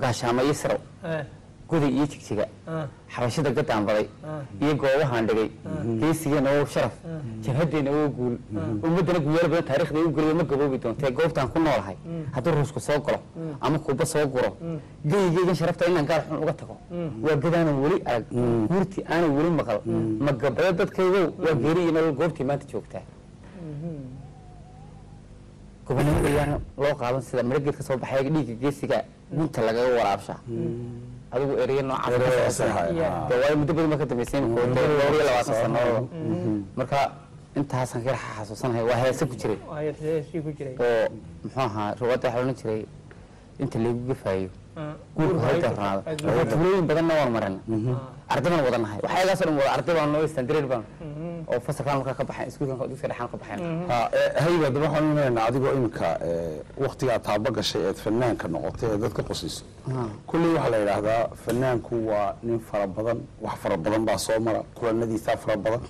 gaashaamo iyo sirow Eh, guday iyo jigjiga ah, xabashada gadaan baday iyo goobahaan dhigay. Geesigeena oo sharaf. Jabhadeena oo guul. Ummadana guyaalo badan taarikhda u geliyo ma gaboobi doontee goobtaan ku noolahay hadduu ruushku soo galo ama kuuba soo guro. Geyigeygan sharafta inaan gaar xun uga tago. Waa gadaanan weli arag guurtii aanan weli maqal. Ma gabado dadkaygow? Waa geeri iyo nolol goobtii maanta joogtaa gobonimada ayaana loo qaadan sida marageed ka soo baxay dhiigga geesiga gunta lagaga waraabshaa adigu ereyo noocaas Yeah. dee waayo muddo badan baa ka dee dhowr iyo labaatan sannadood marka intaasaan ka xasuusanahay waa heese ku jiray. Waa heesii ku jiray. Oo muxuu ahaa riwaayadda waxaa odhan jiray inta laygu gafaayo Tuulooyin badanna waan marana arday baan wada nahay. Waxyaagaas oo dhan wada arday baan noo istandareer baan oo fasalkaan markaa ka baxayn iskuulkan dugsiga dhexaan ka baxayn hayba daba waxaan imanayna adigoo iminka waktigaa taaba gashay eed fanaanka noqotay ee dadka qosiso kulley waxaa la yidhaahdaa fanaanku waa nin fara badan wax fara badan baa soo mara kulanadiisaa fara badan.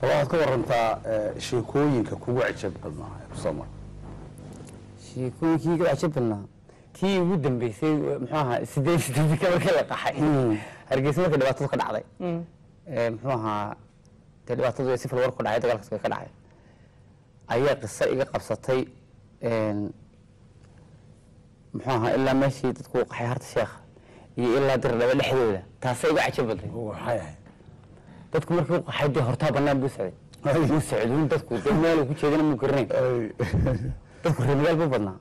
Bal waxaad ka warantaa eh, sheekooyinka kugu cajab badnaa ee ku soo mara. Sheekooyinkii ka cajab badnaa tii ugu dambeysay muxuu ahaa sideed sideedka markii la qaxay hargeysa markii dhibaatadu ka dhacday. Ee muxuu ahaa dee dhibaatadu si falwar ku dhacay dagaalkaas ka dhacay. Ayaa qiso iga qabsatay muxuu ahaa ilaa meeshii dadku u qaxay harta sheekha iyo ilaa dirdhaba dhexdooda. Taasay iga cajab ahayd. Dadku markii u qaxay dee hortaa bannaan buu socday. Wuu socduun dadku dee meel ku jeedana muu garanayn dadku reer magaal buu badnaa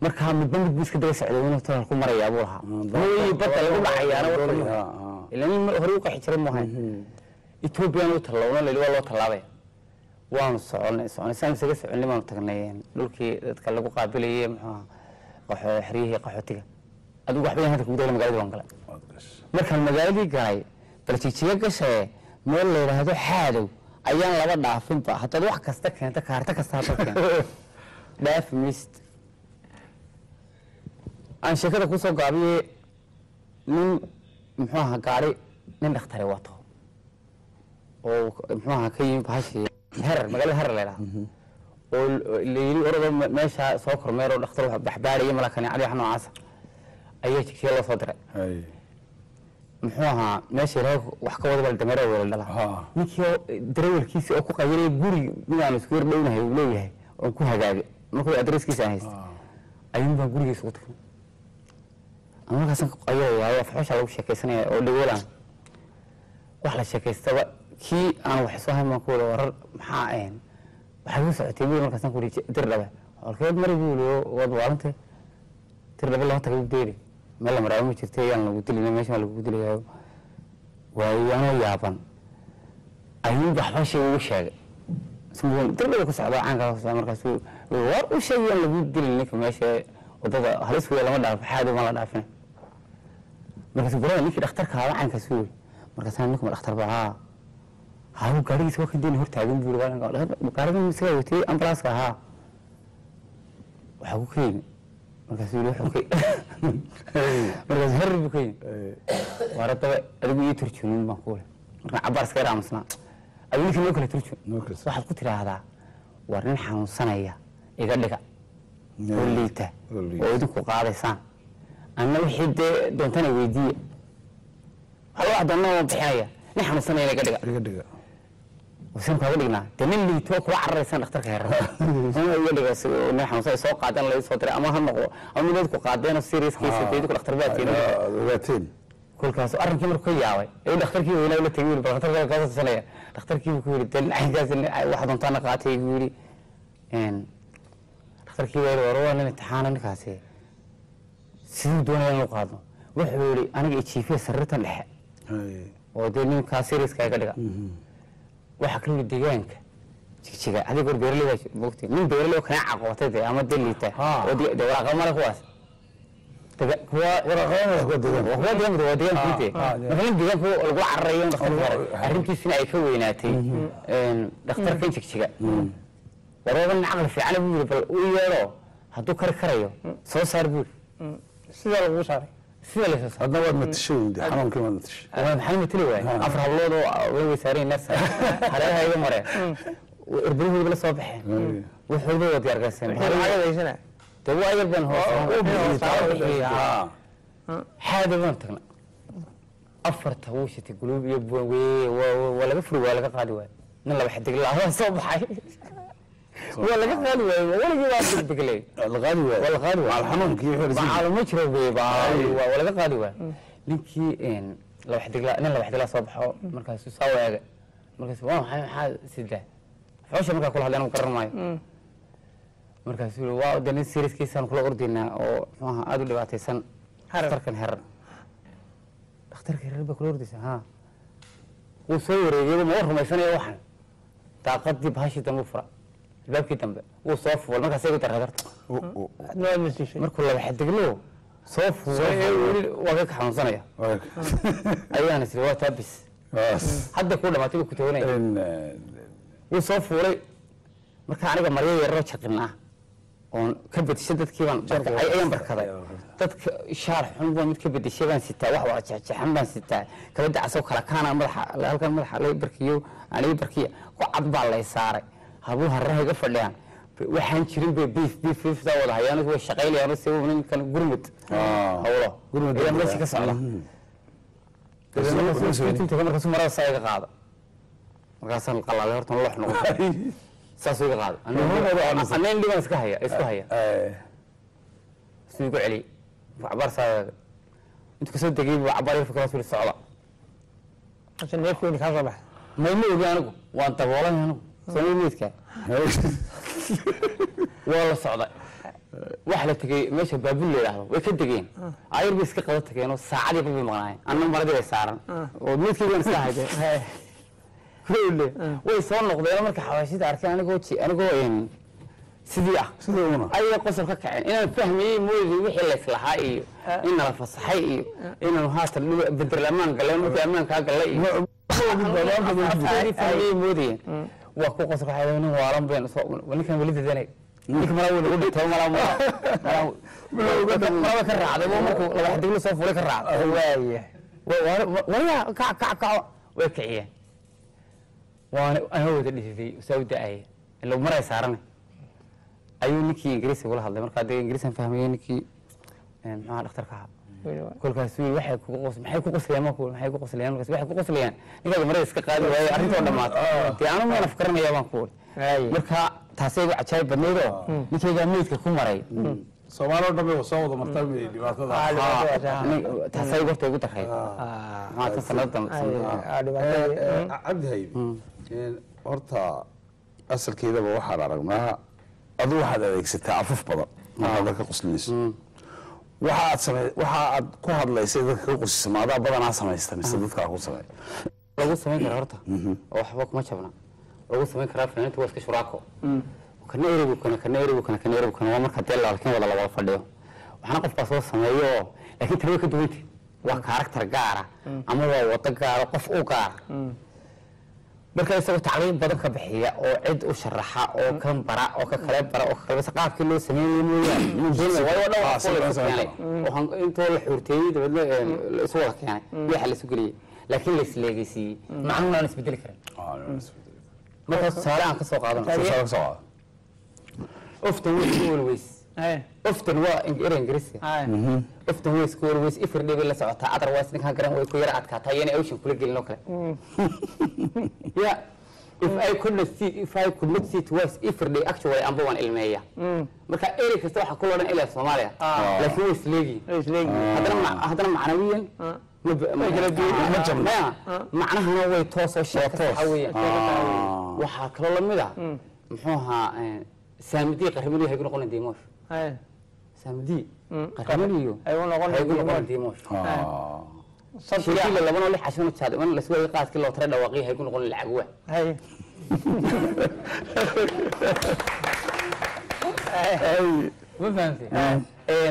markaa midba mid buu iska daba talar ku marayaa buu lahaa mooyi badda lagu dhacayaana warka Ah, ma ah. ilaa nin hore u qaxi jiray maahayn etoobiyaan u tallowna lali waa loo tallaabaya waanu soconay soconay. Saan isaga soconay baanu tagnay. Dhulkii dadka lagu qaabilayay muxuu ahaa qaxo xeryihii qaxootiga. Adigu waxba hadda kugu dayla magaalada waan galay. Markaan magaaladii galay bal jijiga gashaye meel la yidhaahdo xaadow ayaan laba dhaafinba haddaad wax kasta keento kaarta kasta haddaad keento. Dhaafi maysid aan sheekada ku soo gaabiye nin muxuu ahaa gaari nin dhakhtare wato. Oo muxuu ahaa ka yimi bahashii herer magaalada herer la yidhaha oo la yidhi orado meesha soo kormeer oo dhakhtar wax baxbaaraya malakani cali wax noocaasa ayaa jigsiya loo soo diray. Muxuu ahaa meesha ilaahay wax ka wada bal dameero weel dhala Ha. ninkii oo darawalkiisii oo ku qayanaya guri midaan isku yar dhownahay uu leeyahay oo ku hagaagay. Markuu adreskiisa aan haysta ayuun baan gurigiisa ugu tagnay ku qayalayaa faxoosha lagu sheekaysanaya oo dhagoolaan wax la sheekaystaba kii aan wax soo hayn baan ku wada warar maxaa ahayn waxay ku socotay buu markaasaan ku dhihi dir dhabe halkeed mari li waad waalantay? Dir dhabe lama tagay deeri meel la maraabo ma jirta yaan lagu dilina meesha waa lagu dilayaa waayo. Anoo yaaban. Ayuun waxba shay ugu sheegay. Ismuun dir dhabe ku socdaa caankaa ku socda markaasuu war u sheegay aan lagu dilin ninka meesha waddada halis weya lama dhaafo xaadi ma la dhaafina markaasuu barada ninkii dhakhtarka ninkuma dhakhtar ba haa gaarigiisa waa kan deeni hortaagan buu yiri gaarigan isagaa watay ambulanska ahaa waxaa ku ka yimi markaasuu yiri wuxuu ka markaas herer buu ka yimi waar haddaba adigu ii turjumin baan ku wuli markaan cabaar iska yar aamusnaa. Adigu ninka noo kale turjum Noo kale. waxaad ku tidhaahdaa war nin xanuunsanaya iga dhiga. Oo liita. oo idinku qaadaysaan anna wixii dee doontana weydiiye. Waxa wax doonna waan bixinaya nin xanuunsanaya iga dhiga. Dhiga. Dhiga wasan kaaga dhignaa. Dee nin liito kula cararaysaan dhakhtarka ama iga dhiga nin xanuunsan soo qaadeen la soo diray ama ha noqdo ama mid dadku qaadeen serious case dee idinku dhakhtar baa tiina Aad ogaateen kolkaas arrinkii markuu ka yaabay ee dhakhtarkii weynaa la tegay bal dhakhtarka ka sanaya. Dhakhtarkii buu ku yiri dal aynkaas wax doontaana qaatay buu een dhakhtarkii waa war waa nin imtixaan ninkaasi siduu doonaya inuu qaado? Wuxuu yiri aniga ijiifiya sariirtan dhexe. Oo dee ninkaa seriouska iga dhiga. Waxaa ka yimid deegaanka. Jigjiga adiga hor beeraleyda mogti nin beeraley oo kanaaca qabatay dee ama dee liita. Oo dee dee waraaqa male kuwaas. Lagu cararayo arrintiisina ay ka weynaatay. Een, dhakhtarkan jigjiga warooba nin caqli fiican buu yiri bal u yeedho hadduu kari karayo soo saar buu sidaa lagu saaray sida la soo saar hadna waad matashay xanuunkii waad matashay waa maxay matali waay afar hablood oo way weysaareen nafsa hareeraha iga mareen irbirahooda la soo baxeen waxooda waa diyaar garseen maxay lacag haysana de waa yar baan hoos Ah. xaada baan tagna afarta wuu shitay guluub iyo buwan weye waa- laga furi waa laga qaadi waayo nin laba xidiglaa waa soo baxay waa laga qaadi waayo weligii waa degdeglay la qaadi waay waa la qaadi waayo macal xanuunkii xorisiin macaalo ma jiro baa waa laga qaadi waayo ninkii een, laba xidiglaa nin laba xidiglaa soo baxo. Markaasuu saa waaga markaasu waa maxay maxaa sidaa xoosha markaa kula anigu garan maayo markaasuu yii waa de nin seriskiisaan kula ordaynaa oo muxuu ahaa aada u dhibaataysan dhakhtarkan herar dhakhtarka herar baa kula ordaysaa ha wuu soo wareegay ma war rumaysanaya waxan daaqadii bahashii dambe u fura albaabkii dambe wuu soo fuul markaasay darta. Waad masiishay markuu laba xadiglo soo fuulay waa ka xanuunsanaya ayaan isiri waa taa bis hadda kuu dhamaatay buu ku tawanaya wuu soo fuulay. Marka aniga maryo yararoo jaqin ah oon ka bedeshay dadkii baan barka- ay- ayaan barkaday. Dadka shaar xun baan mid ka bedeshay baan sitaa wax waa jexjexan baan sitaa. Kala dacasoo kala kaana madaxa halkan madaxa laga barkiyo aniga barkiya. Ku cad baa lay saaray habuu harraha iga fadhiyaan waxaan jirin bay biif biif biiftaa wada hayaan. Way shaqaynayaan si ninkan gurmud. Hawlo. Gurmud ayaa meesha ah. ka socda markaasu marada saa iga qaada markaasaan qalaaday horta loox noqon saasuu iga qaada anna indhiban iska haya isku haya. Suu igu celiyey cabaar saa intu ka soo degay buu cabaar yarka kala suli socda. Ase neefkeeni kaa soo baxay mayma ogi anigu? Waan daboolanay anigu soo meydka waa la socday. Waxa la tegey meesha baabul la yidhaahdo way ka degeen. Ayar bay iska qaba tageen oo saacadii bay maqnaayeen. Anna maradii bay saaran. Oo meydkaygaan iska hayde way soo noqdeen marka xawaashida arkeen anigoo anigoo sidii ah. Ayay qosol ka kaceen. Inaan fahmiyey mooyay wixii layslahaa iyo in nala fasaxay iyo inaanu haatan bedel ammaan galeen markii ammaankaa gallay iyo moodayeen waa ku qosol waxay nin waalan been soo- ninkan weli dadanay ninka malaa wuu nagu dhintay malaa malaa malaa ka raacday waa markuu laba xadiglo soo fulay ka raacday waaya waya kac kac kaco way kiciyeen waana ana wada dhisidey saa u da'aya ila maray saarane ayuu ninkii ingiriisi ula hadlay markaa dee ingiriisan fahmayey ninkii een, maxaa dhakhtarka ahaa kolkaas wi waxay ku qos maxay ku qoslayaan marku maxay ku qoslayaan markaas waxay ku qoslayaan ninkaas marada iska qaadi waaye arrintoo dhamaatay dee anu maan afkaranaya baan ku wuri Waaye. marka taasay igu cajaayib badnayd oo ninkaygaa meydka ku maray. Soomaaloo dhan bay soo wada martaa miyay dhibaatada Ah, dhibaatadaas, ah. nin- taasay horta igu darayd sanada Ah, cabdi asalkeedaba waxaan aragnaa adu waxaad adeegsataa afaf badan. Markaad dadka qoslinayso waxa aad same waxa aad ku hadlaysay dadka ka qosisa maadaa badanaa samaysta mise dadkaa ku sameey lagu samayn karaa horta. Oo waxba kuma jabna. Lagu samayn karaa fanaaniinta waa iska shuraako. Kana erigu kana kana erigu kana kana erigu kana waa marka dee laalkin wada la wada fadhiyo waxna qofbaa soo sameeyo oo laakiin tani way ka duwantay waa karakter gaara. Ama waa wado gaara qof u gaara marka isagoo tacliim badan ka bixiya oo cid u sharaxa oo kan bara oo ka kale bara oo ka kale bas qaabkii loo sameeyey mooyaane Ah, la intoo xuurteeyey dabeedna een, la isu wada keenay liixa la isu geliyey laakiin la isleegeysiiyey macnuhu aan isbedeli karin markaas tusaale aan ka soo isku walweys Haye. Oftan waa era ingiriisi Haye. oftan way isku walweys ifir dhibi la socotaa otherwise ninkaan garan way ku yara adkaataa iyana ocean kula gelin oo kale yeah if I could not see if I could not see twice ifir day actually amba waan ilmeeya marka eri kasta waxaa ku loo dhan ilaa Soomaaliya laakiin way isleegihiin. haddana ma- haddana macnawiyan. Jabna macnahana way toosoo sheegta waxa weeyaan waxaa kaloo la mid ah. Muxuu ahaa eh, saamidii qarrimadu ku noqonayaan diimoosh Saamidii qarrimadiyo Ay u noqon waxay ku noqonayaan diimoosh. diimoosh shirkii la labanoo lix cashan jaad man la sugayo qaadkii loo tara dhawaaqii hay ku noqon lacag waa Haye. ma fahamtay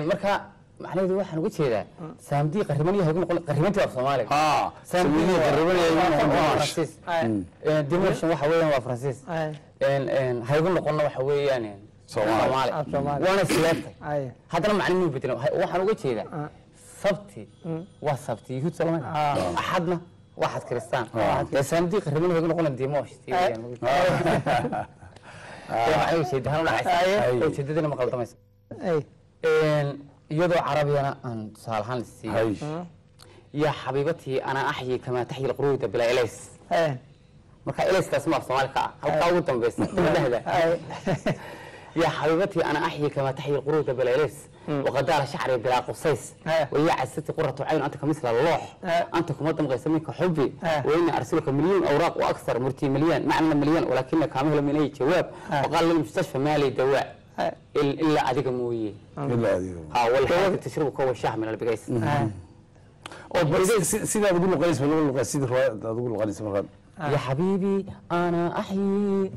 marka macnaheedu waxaan uga jeedaa saamidii qarrimaniyo hay ku noqon qarrimantii waa soomaaliga saamidii qarrimaniyo waa faransiis diimooshn waxa weeyaan waa faransiis Haye. haygu noqonna waxa weeyaan Soomaali. Ah, Soomaali. Waana sileetay Haye. haddana macna muu bedela waxaan uga jeedaa sabti. Waa sabti yuhuud solomon axadna waxaad kiristaan. Dee saamdii qarriman haygu noqona diimoosh ujeedahaan udhacaysa ujeedadina ma qaldamaysa iyadoo carabiyana aan tusaale ahaan siiyo hay yaa xabiibatii anaa axyi kamaa taxyi lquruuda bilaa ilays ay marka ilayskaas ma af soomaali ka ah. Halkaa ugu dambaysa gabadhahda ay يا حبيبتي انا احيي كما تحيي القرود بلا ليس وقدار شعري بلا قصيص آه. وهي عزتي قرة عين انت كمثل اللوح آه. انت كمدم غيث منك حبي آه. واني ارسلك مليون اوراق واكثر مرتي مليان معنى مليان ولكنك عامل من اي جواب آه. وقال للمستشفى مالي دواء آه. إل- الا اديك مويه ilaa adiga ها والحاجة تشرب كوب الشاح من البقيس ay oo bal si- sidaad ugu luqanaysa lagu luqay sidii riwaayad aad ugu luqanaysa markaad يا حبيبي انا احيي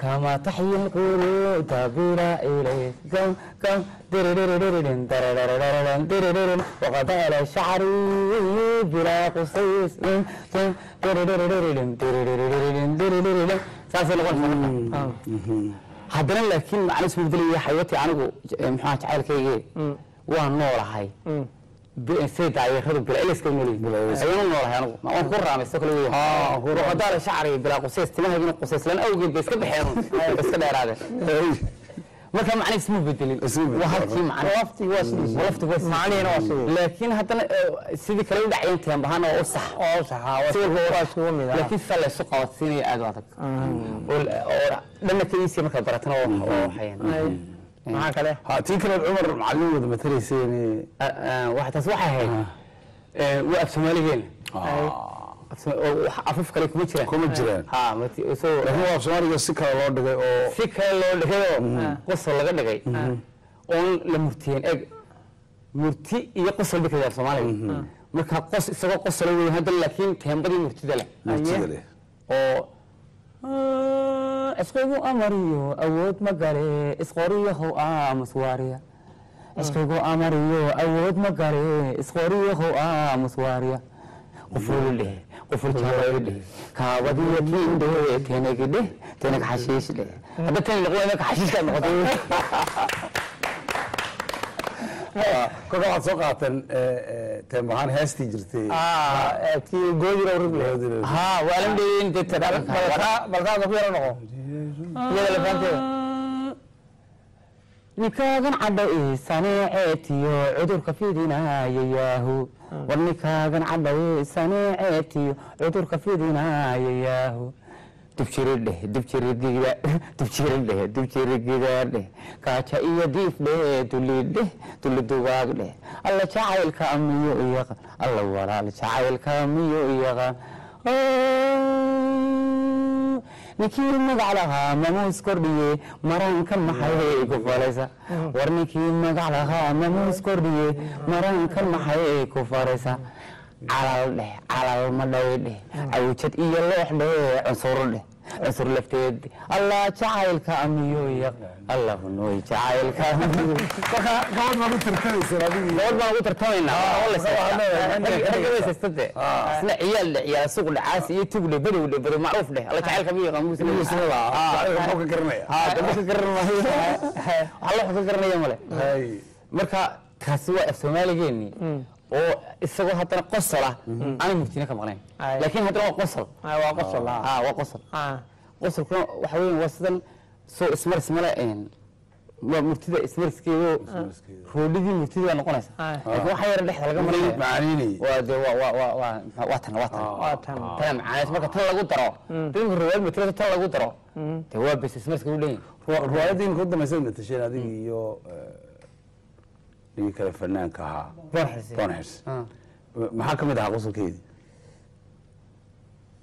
كما تحيي القرود بلا اليك كم كم دررررررن دررررررن دررررن وقد على شعري بلا قصيص كم دررررررن درررررن درررررن ساسي لغون haddana laakiin macna ismu bedeliya xayawatii anigu maxaa jacaylkaygii waan noolahay say daayaradu bila ilaska noolyihin ayaan noolahay anigu waan ku raamaysto kale weeyaan waqadaala shacri bilaa qusays timahaygina qusayslan awgeed bay iska baxeen. Bay iska dheeraadeen. Marka macna ismu bedelin Ismu bedelin. waa halkii macna waftigu waa sidiisa laftigu waa macnihiina waa sidii laakiin haddana eh, sidii kale u dhacyan teembahaana waa u sax. Oo saxa waa isugu mid ah. laakiin sida laysu qabatsiinaya aad u adag. Oo oo dhanna kaiisiya markaad baratana waa waa waxayan ay maxaa kale? Ha tii kaleed cumar macallin wada matalayseen waxa taas waxay ahayd. Eh, waa af soomaaligeena Af Sooma- oo wax afaf kale kuma jiraan. Kuma jiraan. Laakiin waa soomaaliga si kale loo dhigay oo si kale loo dhigayoo qosol laga dhigay. Oon la murtiyeen. Eg murti iyo qosol bay kayaan soomaaliga marka qos isagoo qosol wey hadda laakiin teembadii murtida leh. Murtida leh. Oo cishqigu amariyo awood ma gale isqoriyahow aamus waariya cishqigu amariyo awood ma gale isqoriyahow aamus waariya qufulu dheh kaabadiyo tenegi dheh xashiish dheh hadda noqo imaka xashiishkaad noqotay kolka waxaad soo qaateen teem ahaan heestii jirtay. Ah haa waa lan dheeyin dee tadhalanka balkaa balkaa ku yaro noqo. Iyada lafaanteeda ninkaagan cadho isaneeceetiyo cudurka fidinaaya yaahu. War ninkaagan cadho isaneeceetiyo cudurka fidinaaya yaahu dubjiridheh dubjiridheh dubjirigidaadheh kaaja iyo diifdheh dulidheh dulidugaagdheh alla jacaylka miyo iyaqan alla walaal jacaylka miyo iyaqan ninkii magac lahaa mamuus kordhiye maraankan maxay ku falaysa war ninkii magac lahaa mamuus kordhiye maraankan maxay ku falaysa calal dheh calal madhow dheh awjad iyo loox dheh cunsur dheh cunsur lafteed allah jacaylka amiyo yaq. Allah hunooy jacaylka gabadh baad u tirtanayseen adigii. Gabadh baan ugu tartamaynaa. Raggabaysastade isna ciyaal dhe ciyaal suuq dhe caasi iyo tug dhe badow dhe badow macruuf dheh alla jacaylka miyo qamuus muxuu ka garanaya haa dambe ka garan maayo wax la ka garanaya male hay. Marka kaasi waa af soomaaligeenii oo isagoo haddana qosol ah aan murtina ka maqnayn. Ay. laakiin haddana waa qosol. Ah waa qosol ah. Haa waa qosol. Ah. Qosolkuna waxa weyn waa sidan soo ismaris male een waa murtida ismariskeedo roodhidii murtida baa noqonaysa. Ah. laakiin waxa yara dhexda laga maraya. macaaniinay waa de waa waa waa waa waa tan waa tan. Waa tan. Tan macaaneys marka tan lagu daro dadka riwaayad matalada tan lagu daro de waa bes ismariska u dhan riwaayadda imika u dambaysa matasheen adigii iyo ninkii kale fanaanka ahaa. Bonhers maxaa ka mid ahaa qosolkeedii?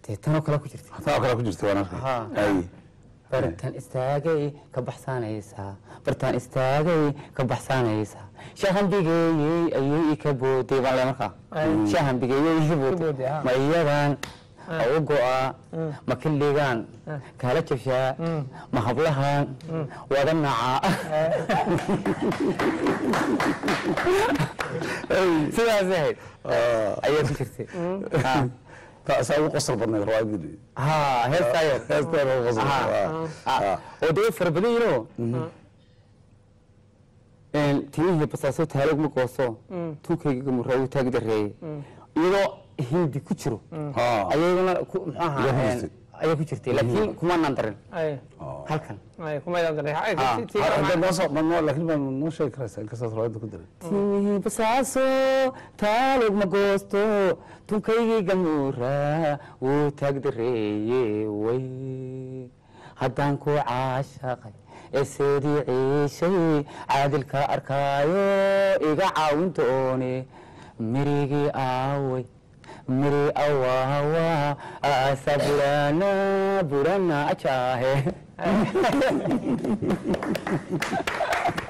Dee tanoo kale ku jirta taa oo kale ku jirta waan arkay. Ha. hay bartan istaagay ka baxsanaysaa bartan istaagay ka baxsanaysaa shahan bigeeyey ayay ika booday baan le markaa. Shahan bigeeyey ika booday, ma iyadan u go'a ma kildhigaan kala jabshaa ma hablahan wada nacaa. Sidaas ahayd ayaa ku jirtay. Taasaa ugu qosol badnayd ha qosol oo fara badan timihii gooso. Taagi dareeye iyadoo hindi ku jiro. Ha. ayagana ayaa ku jirtay laakiin kumanaan darin halkan. Noo sheegi ku diray timihii basaaso taalog ma goosto tunkaygii gamuura wuu taagdareeye way haddaan ku caashaqay eseedii ciishay caadilka arkaayo iga caawintoone mirigii aaway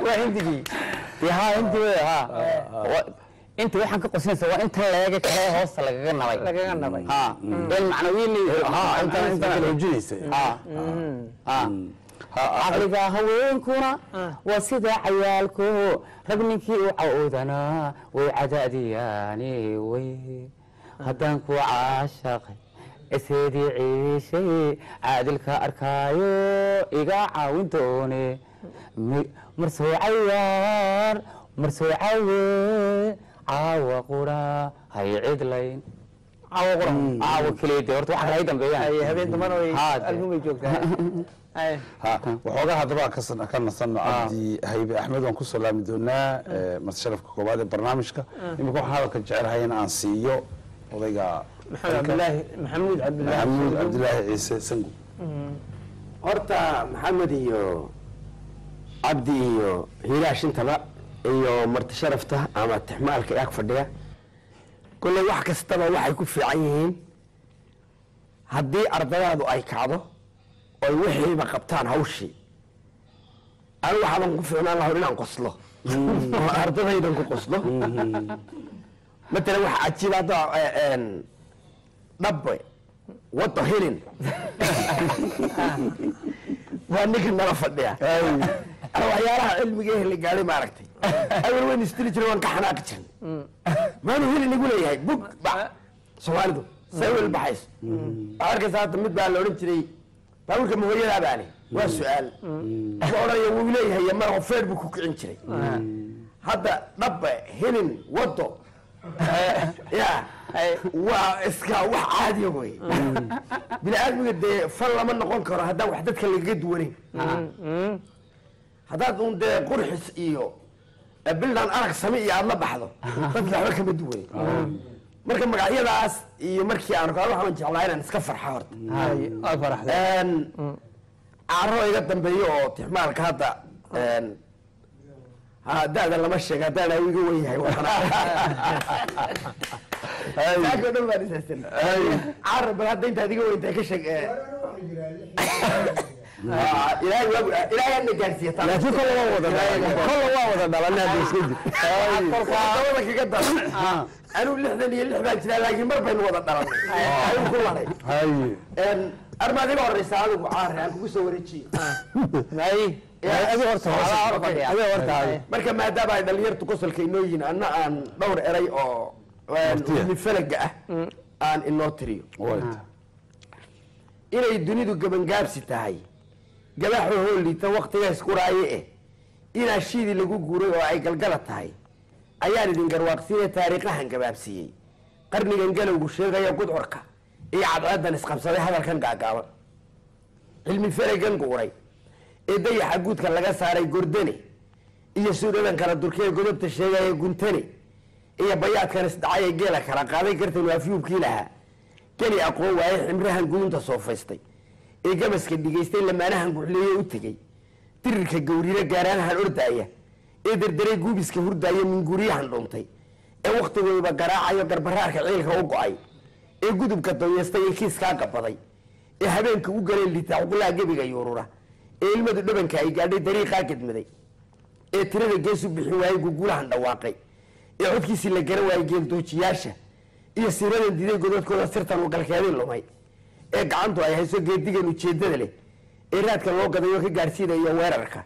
waa hindigii wey haa Wa- inta waxaan ka qosinaysa waa inta leega kale hoosta lagaga nabay lagaga nabay caqliga haweenkuna waa sida cayaalku rag ninkii u cawdanaa way cadaadiyaani way haddaan ku caashaqay eseedii ciishay caadilka arkaayo iga caawin doone. Mi- marsoo cayaar marsoo cawe caawa qura hay cidlayn caawa qura caawa keliya dee horta waxa dambeeyaan ay habeen dambana way albumay joogtaa. Waxoogaa haddaba ka san- ka nasanno cabdi haybe axmed waan ku salaami doonaa eh, marti sharafka koowaad ee barnaamijka. Imika waxaan hadalka jecelahay in aan siiyo odayga maxamuud cabdilaahi ciise sangu. Horta maxamed iyo cabdi iyo hiilaashintaba iyo marti sharafta ama tixmaalka ag fadhiya kolley wax kastaba waxay ku fiican yihiin. Haddii ardadaadu ay kacdo oy wixiiba qabtaan hawshii. Anigu waxaaban ku fiicnaan lahaa inaan qoslo. Oo ardadaydan ku qoslo matalan waxa cajiib hadda eh, een, dhabbe wado hilin waa ninka nala fadhiya. Waxyaalaha cilmiga ehli gaadhay maaragtay. Awel weyn istiri jiray waan ka xanaaqi jirin maanu hilin igu leeyahay bug ba. Soomaalidu say wel baxayso waxaa arkaysa hadda mid baa la odhan jiray baabuurka mahooyadaa baani waa su'aal. Wuxuu odhanaya wuu leeyahay iyo mar hofeer buu ku kicin jiray. Hadda dhabbe hilin wado ya waa iska wax caadiya wey bini aadmiga dee fal lama noqon karo haddaan wax dadka lagaga duwaneyn haddaad un dee qurxis iyo bildaan arag sami iyo aada la baxdo dadka waxba kama duwaneyn marka magacyadaas iyo markii aan arko waxaan jeclaa inaan iska farxa horta. Caro iga dambeeyo oo tixmaalka hadda da-da lama sheega haddaan aw iga wenyahay saako dhan baan isaysan. Caro bal hadda intaad iga weyntahay ka sheeg ee. Ah, ilaahay waa- ilaahay ana gaarsiiya laakiin kolle waa wada kolle waa wada dhalanaa hadda iska jir dabada kaga dar anuu lixdan iyo lix baan jiraa laakiin mar baynu wada dhalanay ayuu ku haye armaad iga horeysa adigu caare aan kugu soo wareejiyo marka maadaama ay dhalinyartu qosolka inoo yihiin anna aan dhowr eray oo cilmi falaga ah aan inoo tiriyo. Wayta inay dunidu gabangaabsi tahay gabaxo hoo liita waktigaas kuraaye eh. Inaa shiidii lagu guuray oo ay galgala tahay ayaan idin garwaaqsiinee taariikhahan gabaabsiiyey. Qarnigan galowgu sheegaya gudcurka iyo cadceedan isqabsaday hadalkan gaagaaban. Cilmi falagan guuray ee dayaxa guudka laga saaray gordane iyo suudhadan kala durkee godobta sheegaya guntane iyo bayaadkan isdhacay ee geela kala qaaday gartan waafyuubkii lahaa geli aqoon waaye ximrahan gudunta soofaystay ee gabaska dhigaystay lamaanahan guxleeye u tegey. Dirirka gawrire gaaraanahan ordaaya ee derderay guubiska hurdaaya minguriyahan dhuntay ee wakhtigooda garaacayo garbaraarka ciilka u go'ay ee gudubka dayeestay ee kiiskaa gabaday ee habeenka u galeen litaa cuqulaha gebiga yuurura ee dhabanka ay gaadhay dariiqaa gedmaday ee tirada geesu bixin waayey gugulahan dhawaaqay. Ee codkiisii la garan waayey geeldoojiyaasha iyo siradan diday godadkooda sirtan u galkeedin lumay. Ee gacantu ay hayso geedigan ujeedada leh. Ee raadka loo gadayo ka gaadhsiinaya weerarka.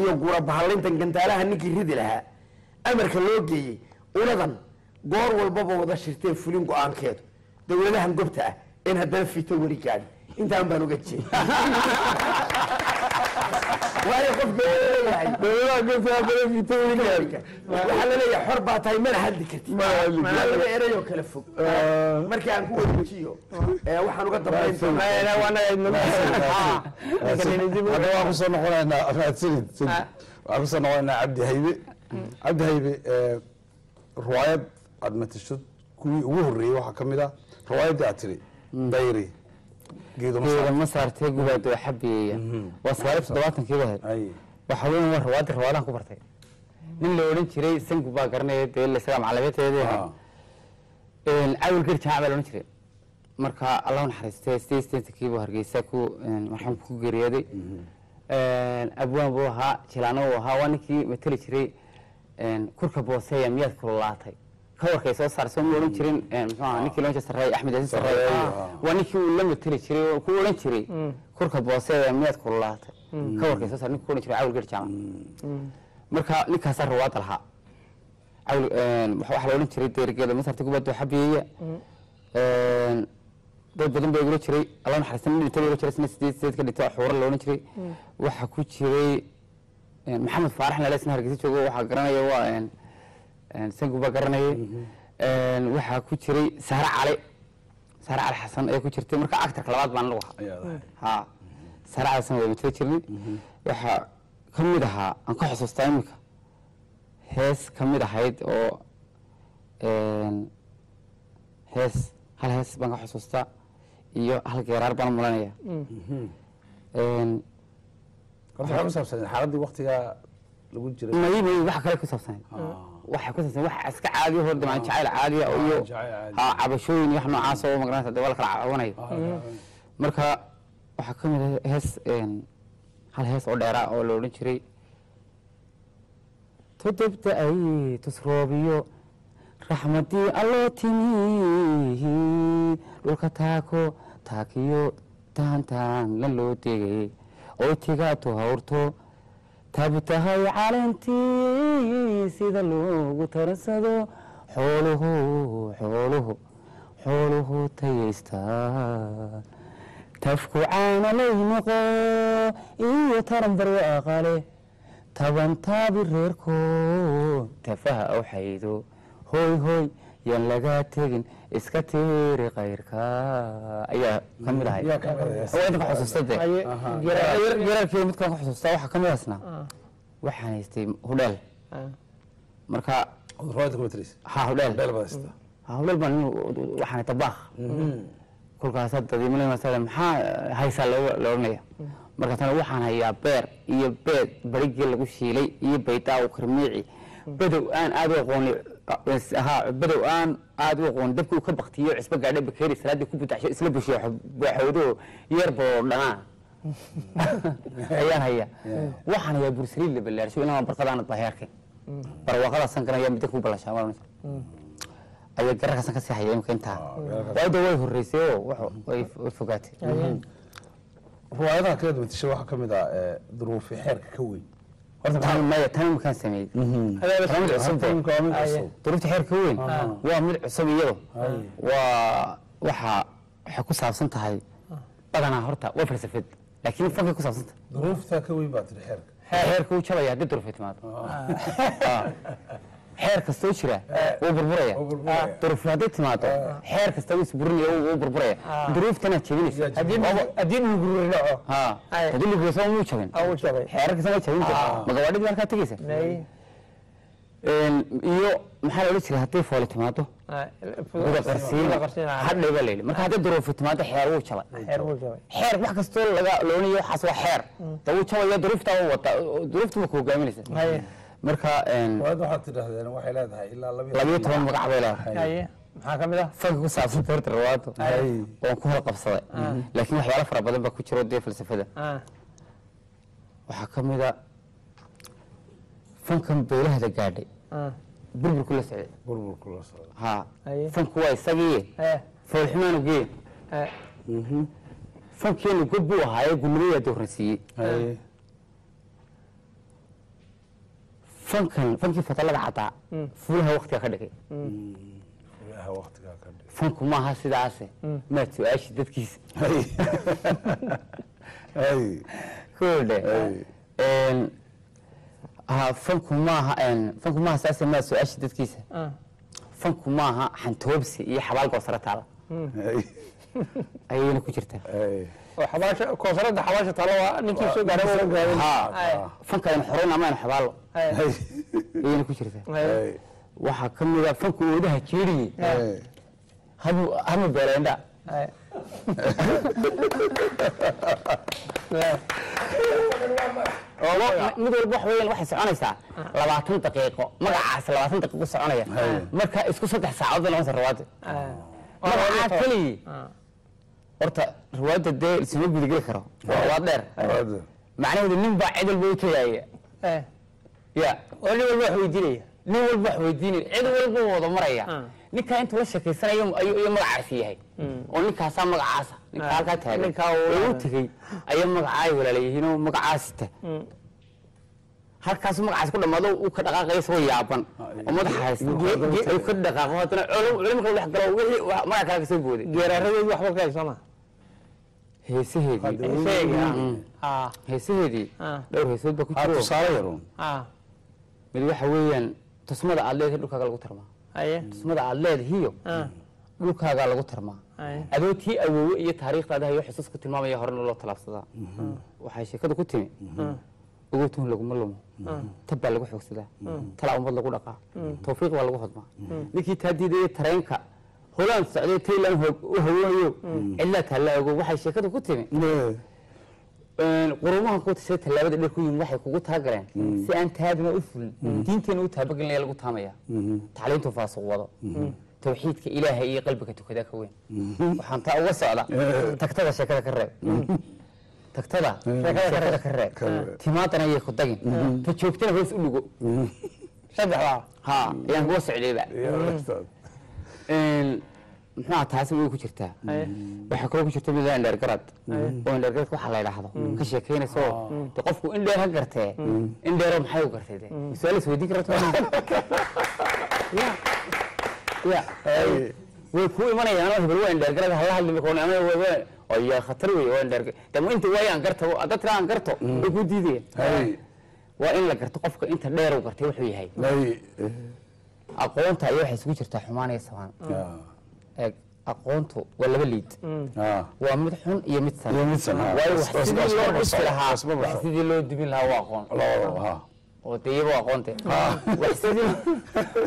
Iyo guura bahallintan gantaalaha ninkii ridi lahaa. Amarka loo geeyey unadan goor walbaba wada shirteen fulin go'aankeedu. Dowladahan gobta ah in haddana fito weli gaadhi. Intaan baan uga jeeda waayo qofka leeyahay waxaa la leeyahay xor baa tahay mana hadli kartid manaa laba erayoo kala fog markii aan ku wareejiyo ee waxaan uga dambayn hadda waan ku soo noqonaynaa mahadsanid waxaan ku soo noqonaynaa cabdi haybe cabdi haybe ee, riwaayad aad matashod kuwii ugu horreeyey waxaa ka mid ah riwaayaddii aad tiri dayri geeda masaar ma saartee gubaado xabeeya waa sagaal iyo toddobaatankiiba ahayd ay. Waxa weyn waa rawaadi rawaadaan ku bartay. Nin la odhan jiray sangu baa garanaya dee isaga macalabeeteedii Ah. cawil geri jamac baa la odhan jiray. Marka allah naxariistay sideed sideetankiibu hargeysa ku marxuumka ku geeriyooday. Abwaan buu ahaa jilaano buu ahaa waa ninkii mateli jiray. Kurka booseeya miyaad kululaatay kawarkay soo saar soo ma jirin muxuu ahaa ninkii loonja sarreey axmed yaasin sarreey Sarreey, Ah, ah. waa ninkii uu la mateli jiray oo ku odhan jiray kurka booseeya miyaad kululaatay kawarkay soo saar ku jiray cawil geri jamac marka ninkaasaa rawaada lahaa cawl waxa waxaa la odhan jiray deerigeeda masarta gubadda xabiyeeya dad badan baa igula jiray alla naxariistan nin dhintay igula jiray sina sideed sideed ka dhintay xuura la odhan jiray waxaa ku jiray maxamed faarax isna hargeysa joogo waxaa garanaya waa sangu baa garanayay. Waxaa ku jiray saare cali. Saare cali xasan ayaa ku jirtay. Marka actarka labaad baan lagu ahaa. Saare cali xasan waa matala jirnay. Waxaa ka mid ahaa aan ka xusuustaa iminka. Hees ka mid ahayd oo hees hal hees baan ka xusuustaa. Iyo hal geeraar baan mulanaya saabsan xaaladii waktigaa waxa kale ku saabsanayd waxay ku saabsan wax iska caadiya hor damaan jacayl caadiya iyo caadi. ha cabashooyin iyo wax noocaas oo magaranaysa dee waa la kala cawanayo marka waxaa ka mid ah hees hal hees oo dheeraa oo la odhan jiray. Todobta ay tusroobiyo raxmadii alloo timi dhulka taako taakiyo taantaan la loo degay oo tigaatu hawrto taabutahay calantii sida loogu taransado xooluhu xooluhu xooluhu tayaystaan tafku caana lay noqo iyo taran baryo aqale taban taabi reerko tafaha aw xaydo hooy hooy yaan lagaa tegin iska tiiri kayrka ayaa ka mid ahay. Ka xusuusta midkaan ka xusuustaa waxaa ka mid asna waxaan haystay hudheel marka tiraysa ha hudheel baan waxaan tabaaq kolkaas dadiimale maxaa haysaa loo- la odhanaya markaasna waxaan hayaa beer iyo beed barigii lagu shiilay iyo baydaaw karmiici. Badow aan aad u aqooni ha badow aan aad u aqooni dabkii uu ka baktiyo cisbo gaadhay bakeeri salaadii ku budaxsho isla bushiyo waxoodo yarboo dhanaa ayaan hayaa waxaan hayaa bursaliid la balaarsho ilaa barqadaanad baa heerkay barwaaqadaasan kana ayaa midda ku ballashaa maranaysa ayaa gararkaasan ka sii haya imika intaa. Waada way horeysay oo way fogaatay. Riwaayadaha kala duwatisha waxaa ka mid ah ee, duruufi xeerka ka weyn maya tan imakaan sameeyey? Cusub. duruufta xeerka weyn. Waa mid cusub iyado waa waxa waxay ku saabsan tahay badanaa horta waa falsafad. Laakiin fankay ku saabsan tahay. Duruufta ka weyn baa tiri xeerka xeerka wuu jabaya haddii duruufay timaado. Ah. Xeer kastoo jira wuu burburaya duruuf hadday timaado xeer kasta wuu isburinaya wuu burburaya duruuftana jebinaysa haddii uu gururi dhaco ha. Ay. haddii lugeyso muu jabin uu jabay xeerarka sama jabin ma gabaadhidii halkaa tegeysa Nay. iyo maxaa la odhan jiray hadday fooli timaado guda qarsiin. Guda qarsiin, hadhay baa layidhi marka hadday duruufi timaado xeer wuu jabay. Xeer wuu jabay. Xeer wax kastoo laga loonayo waxaas waa xeer. Da wuu jabaya duruuftaa u wata. Duruufta ma ku hogaaminaysa. Haye. Marka waxaad tidhaahdeen waxay leedahay ilaa labiyo toban magac bay leedahay. Maxaa ka mid ah? Fanka ku saabsan horta rawaado Ay. waan ku hor qabsaday. Laakiin waxyaalo fara badan baa ku jiro dee falsafada. Ah, waxaa ka mid a fankan beelahada gaadhay. Ah, burburku la socday. Burburku la socda ha. Fanku waa isagii. Foolxumaanu gee haye. fankeenu god buu ahaaye gulnimayaa dooransiiyey Ay. Fankan fankii fatalada caddaa fulaha waktiga ka dhigay. Ilaha waqtigaa ka dhig fanku maaha sidaase. Maad su'aashi dadkiisa. Fanku maaha fanku maaha saase maa su'aasha dadkiisa. Ah. fanku maaha xantoobsi iyo xabaal goosara taala Ay, ayayna ku jirtaa koonsaradda xabaasha talo waa ninkii soo gaaray Soo gaaray. ha fanka aynu xoreyn ama aynu xabaalo. Ay. Ay, ayayna ku jirtaa waxaa ka mid a fanku oodaha jeeriye ay. hamu hamu beeleendha mid walba wax weeyaan waxay soconaysaa. Labaatan daqiiqo. Magacaas labaatan daqiiqo soconaya. Marka isku saddex saacadood bay noqonaysa rawaadda Ay. magacaa keligii Ah. Horta rawaadda dee isuma gudageli karo. Waa waa dheer. Macnaheedu nin baa cid walba u tagaaya Ay. ya. Oo nin walba wax weydiinaya. Nin walba wax weydiinaya. Cid walba wada maraya. Ah. ninkaa intuu la sheekaysanayo ayuu iyo magacaasi yahay. Oo ninkaasaa magacaasa. Ninkaa Ah. halkaa taagan. Ninkaa uu- oo u tegey ayaa magacaay walaalayihiin oo magacaasita. Halkaasu magacaas ku dhamaado uu ka dhaqaaqayo isagoo yaaban. Oo madaxa haysta ka dhaqaaqo haddana culimo kale dhex galo wixii wax- magaca kale ka soo booday. Geeraaradeedu waxba ka ah. Mm. Ah. Heesaheedii Ah. dhowr heesood baa ku jiro. tusaale yarun Ah. mid waxa weeyaan tusmada aad leedahay dhulkaaga lagu tarmaa. Tusmada aad leedahiyo Ah. dhulkaagaa lagu tarmaa. Adoo tii awoowe iyo taariikhdaada hayo xusuus ku tilmaamaya horena loo talaabsadaa waxay sheekadu ku timi. Ogowtuun laguma lumo tab baa lagu xoogsadaa talaa ummad lagu dhaqaa. Tawfiiq baa lagu hodmaa. Ninkii taa diidaya tareenka holaan socday taylan u hawoonayo cidlaa taalla ogo waxay sheekadu ku timi. Qurumahan ku tashay tallaabada dheer ku yimid waxay kugu talagaleen si aan taadna u fulin diinteena u taabagelinaya lagu taamaya. Tacliintu faasuq wado. Tawxiidka ilaahay iyo qalbiga tukadaa ka weyn. Waxaan taa uga socda. Tagtada sheekada ka reeb. Tagtada sheekada ka reeb. Timaadana ayay ku dagin ta joogtana hoos u dhigo saddexdaa ha. Ayaan kuga socdayba muxuuha taasi way ku jirtaa. Waxaa kaloo ku jirta midaan dheergarad oo indheergaradka waxaa la yidhaahdo. Ka sheekaynayso de qofku indheer ha gartee. Indheero maxay u gartay de su'aal is weydiin karta ya. Ya. Way kuu imanayaan oo hebel waa indheergarad hala hadli marka ama oya khatar wey waa indheerga dama inta waayo aan garto hadda tira aan garto way kuu diidayaan waa in la garto qofka inta dheer u gartay wuxuu yahay aqoonta iyo waxay isugu jirtaa xumaan iyo sabaan. Eeg aqoontu waa laba liid. Waa mid xun iyo mid san. Iyo mid san, ha. waayo wax Is- is- sidii is- loo dubin lahaa waa aqoon. Oo de iyaba waa aqoonte.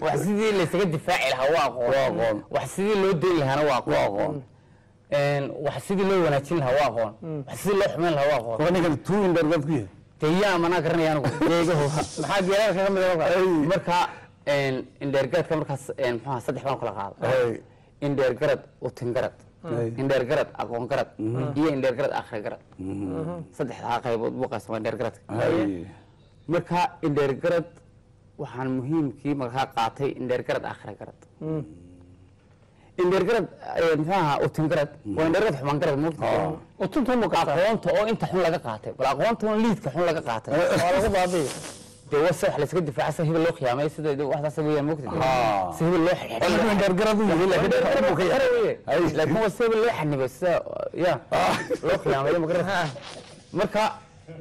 Wax sidii laysaga difaaci lahaa waa aqoon. wax sidii loo dayn lahaana waa aqoon. Een, wax sidii loo wanaajin lahaa waa aqoon. Wax sidii loo xumeyn lahaa waa aqoon. Ninkan tuu indheergad ku yahay de yaa manaa garanaya anigu maxaa geerarka ka mid marka indheergaradka markaas ahaa saddex baan kula qaada indheergarad utingarad. Indheergarad aqoon garad iyo indheergarad akhri garad saddexdaa qaybood buu qaybsamaa indheergaradka marka indheergarad waxaan muhiimkii markaa qaatay indheergarad akhri garad indheergarad eh, muxuu ahaa utingarad. Waa indheergarad xumaan garad moogta utunta muuqata aqoonta oo inta xun laga qaatay. Bal aqoonta oo liidka xun laga qaatay. Waa lagu baabi'i dee wase wax laysaga difaaca sida hebel loo khiyaamay sida waxdaas weeyaan moogta Ah. si hebel loo xidhiidhay indheergarad u yahay laakiin dhinaca xun buu ka yahay laakiin waa sida loo xanibay sida ya loo khiyaamayo magarata marka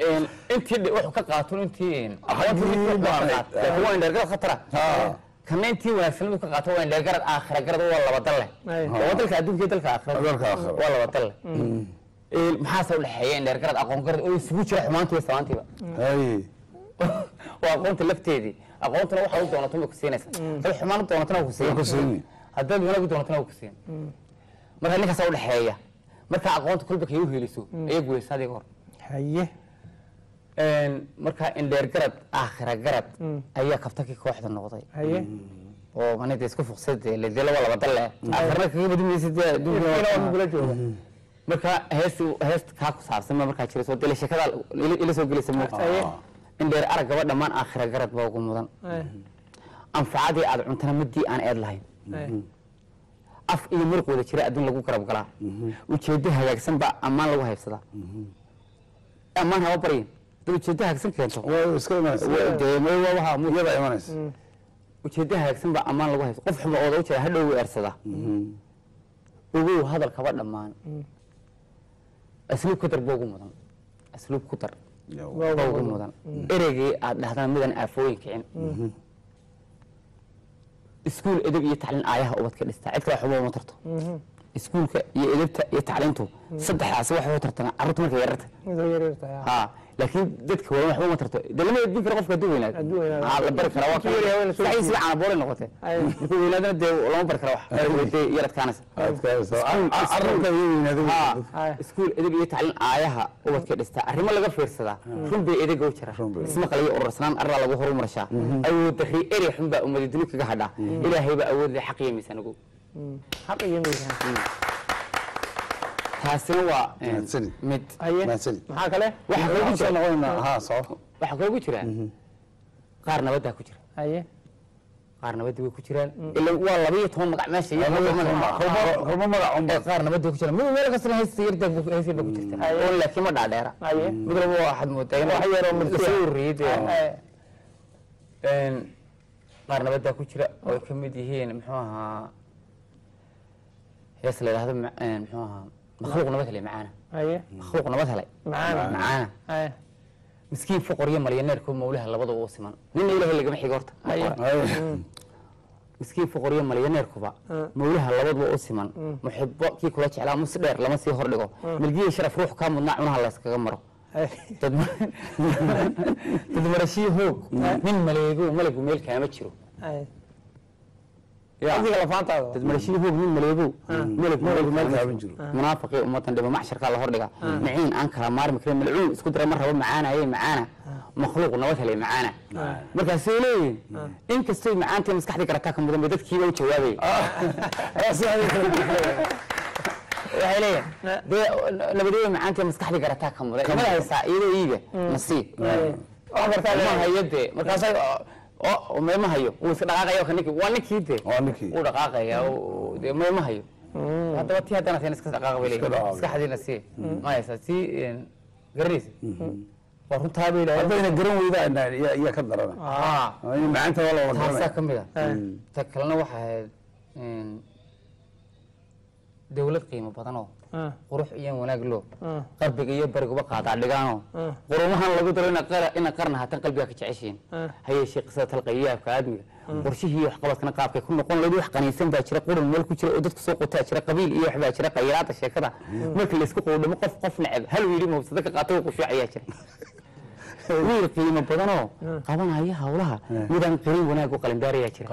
een, intii dhi- wuxuu ka qaato intii een, aqoontii Haddii intii baa- ka qaato. laakiin waa indheergarad khatara. Ah. kana intii wanaagsan inuu ka qaato waa indheergarad aakhira. Garad waa laba dal leh. Ay. waa dalka adduunka iyo dalka aakhira. Dalka aakhira. waa laba dal leh. Een, maxaase udhexeeya indheergarad aqoon garad oo isugu jira xumaantii iyo samaantiiba waa aqoonta lafteedii aqoontuna waxa u doonato ma ku siinaysa. Haddaad xumaan u doonatana waa ku siin Waa ku siini. haddaad wanaag u doonatana waa ku siin marka ninkaasaa udhexeeya marka aqoonta kolba kay u heliso ayay guulaysa adiga hor. Haye. Marka indheer garad aakhira garad ayaa kabtakii kooxda noqday. Haye. Oo manida isku fuqsade ledela waa laba dal leh. Aakhirna kaga badi maysa dee adduunka ina waa mugula jooga marka hees kaa ku saabsan ma markaa jirayso dele sheekada ila ila soo gelaysa moogta Aye. indheer arag gaba dhammaan aakhira garad baa ugu mudan. Anfacadii aad cuntana midii aan eed lahayn. Ay. af iyo muruq wada jira adduun lagu garab galaa. Ujeedo hagaagsan baa ammaan lagu haybsadaa ammaan haba baryin. Dad ujeedo hagaagsan keento. Imanaysa ujeedo hagaagsan baa ammaan lagu haybsada. Qof xuma ooda u jira hadhow u eersadaa ogow hadal kaba dhammaan. Asluub ku dar baa ugu mudan. Asluub ku dar ugu mudan. Ereygii aad dhahdaan midan aafooyin kicin. Iskuul edeb iyo tacliin aayaha ubadka dhistaa cid kale waxba uma tarto iskuulka iyo edebta iyo tacliintu saddexdaas waxay u tartaan carruurta markay yararta. Ha laakiin dadka waaweyn waxba uma tarto. De lama edbin karo qofka hadduu weynaado la bari karaa waa waa la soo saxiis jiidaa. cana boolay noqotee Ay. markuu weynaadana dee lama bari kara wax. Dee weynaado Ay. iskuul edeb iyo tacliin aayaha ubadka dhistaa arrimo laga fiirsadaa run bay edega u jira. Ismaqal iyo urursanaan arraa lagu horumarshaa awood dari eri xun baa ummadi duni kaga hadhaa. Ilaahay baa awood leh xaq iyo miisaan taasina waa mid maxaa kale waxaa kaloo ku jira jira qaar nabaddaa ku jira qaar nabadda way ku jiraan ila waa laba iyo toban magac meesha iyo kulmo magac unba qaar nabadda way ku jiraan mid meel kastana heesta yarda heesta ba ku jirta oo laakiin ma dhaadheera mid walba waxaad moodaa in Wax yar oo murti ah. la soo ururiyey dee qaar nabaddaa ku jira oo ay ka mid yihiin muxuu ahaa hees la yidhahdo een, muxuu ahaa? Makhluuq nabad helay macaana. Makhluuq nabad helay. Macaana. Miskiin foqor iyo malyaneerku mawlaha labadaba u siman. Nina ilaahay lagama xigo horta. Haye miskiin foqor iyo malyaneerkuba mawlaha labadaba u siman. Muxibo kii kula jeclaa mus dheer lama sii hordhigo milgiya sharaf ruux kaa mudnaa cunaha layskaga maro. Haye dad dad marashii hoog. Nin maleego malagu meel kaama jiro haye Ya. adiga lafaantaada. Dad marashii hoog nin jiro jiro. munaafiqii ummadan dhiba maxsharkaa la hordhiga. Maciin aan kala maarmi karin malcuun isku dira ma rabo macaanaye macaana. Makhluuq nabad helay macaana. Markaasay leeyihiin in kastoy macaantay maskaxdii garataa ka mudan bay dadkiiba u jawaabay. Waxay leeyihiin dee nabadeeya macaantay maskaxdii garataa ka mudan imada haysaa iyadoo iiga nasiib wax bartaa ma leeyahay. markaasay oo meema hayo wuu iska dhaqaaqaya ka ninki waa ninkii Waa ninkii. wuu dhaqaaqaya dee meema hayo haddaba tii haddana teen iska dhaqaaqa bay Iska dhaqaaq. maskaxdiina sii. Ma haysaa tii garanaysa waa runtaa bay leedahay haddayna garan weydaa yaa ka darana. Ah, macaanta waa la wada taasaa garanaya ka mid a ta kalena waxay ahayd dawlad qiimo badan oo Ah, qurux iyo wanaag loo. Ah, qalbiga iyo bariguba qaadaa dhigaanoo ah, qurumahan lagu daro ina qarna haatan qalbiga ka jeceshiin. Ah. hayeeshee qisada talqayaabka aadmiga qorshihii waxqabadkana qaabkay ku noqon layd wax qaniinsan baa jira quran meel ku jira oo dadku soo qotaa jira qabiil iyo waxbaa jira qayraada sheekada. Marka laysku qowdhamo qof qof neceb. Hal wiili mawsado ka qaata uu qushuucayaa jira wiil qiimo badanoo qabanaya hawlaha midaan qirin wanaag u qalindaarayaa jira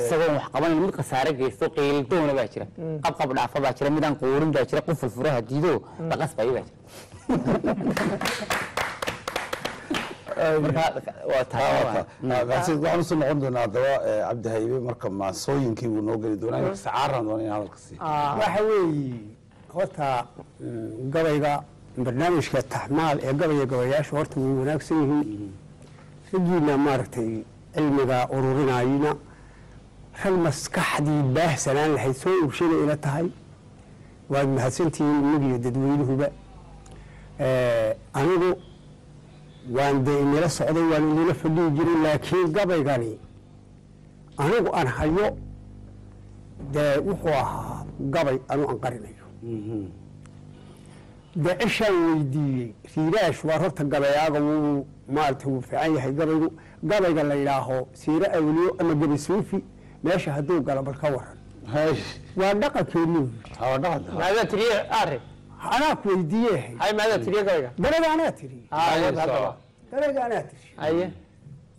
isagoon wax qabanayn mid khasaare geysto qiildoona baa jira qabqab dhaafa baa jira midaan quurin baa jira quful furaha diido dhaqasbayo baa jira marka waa taa kaasi waxaan u soo noqon doonaa haddaba eh, cabdi haybe marka maasooyinkii buu noo geli doonaa inkasta caaraan doona in hadalka siiyo waxa weeye horta gabayga barnaamijka taxmaal ee gabaya gabayaasha horta way wanaagsan yihiin. Raggiina maaragtay cilmiga ururinayina rag maskaxdii baahsanaan lahayd soo urshada ila tahay. Waad mahadsantihiin inagiyo dadweynuhuba. Anigu waan dee inila socday waan inila fadhihi jiray laakiin gabaygani anigu aan hayo dee wuxuu ahaa gabay anu aan dee cishaan weydiiyey. Riiraash waa horta gabayaaga wuu maarata wuu fiican yahay gabaygu. Gabayga la yidhaaho siire awliyo ama gebi suufi meesha hadduu galo bal ka waran. Waa dhaqankeenu tiriye anaa ku weydiiye hay maadaa tiriye gabayga? Daraga anaa tiri wad haddaba. daraga anaa tiri haye.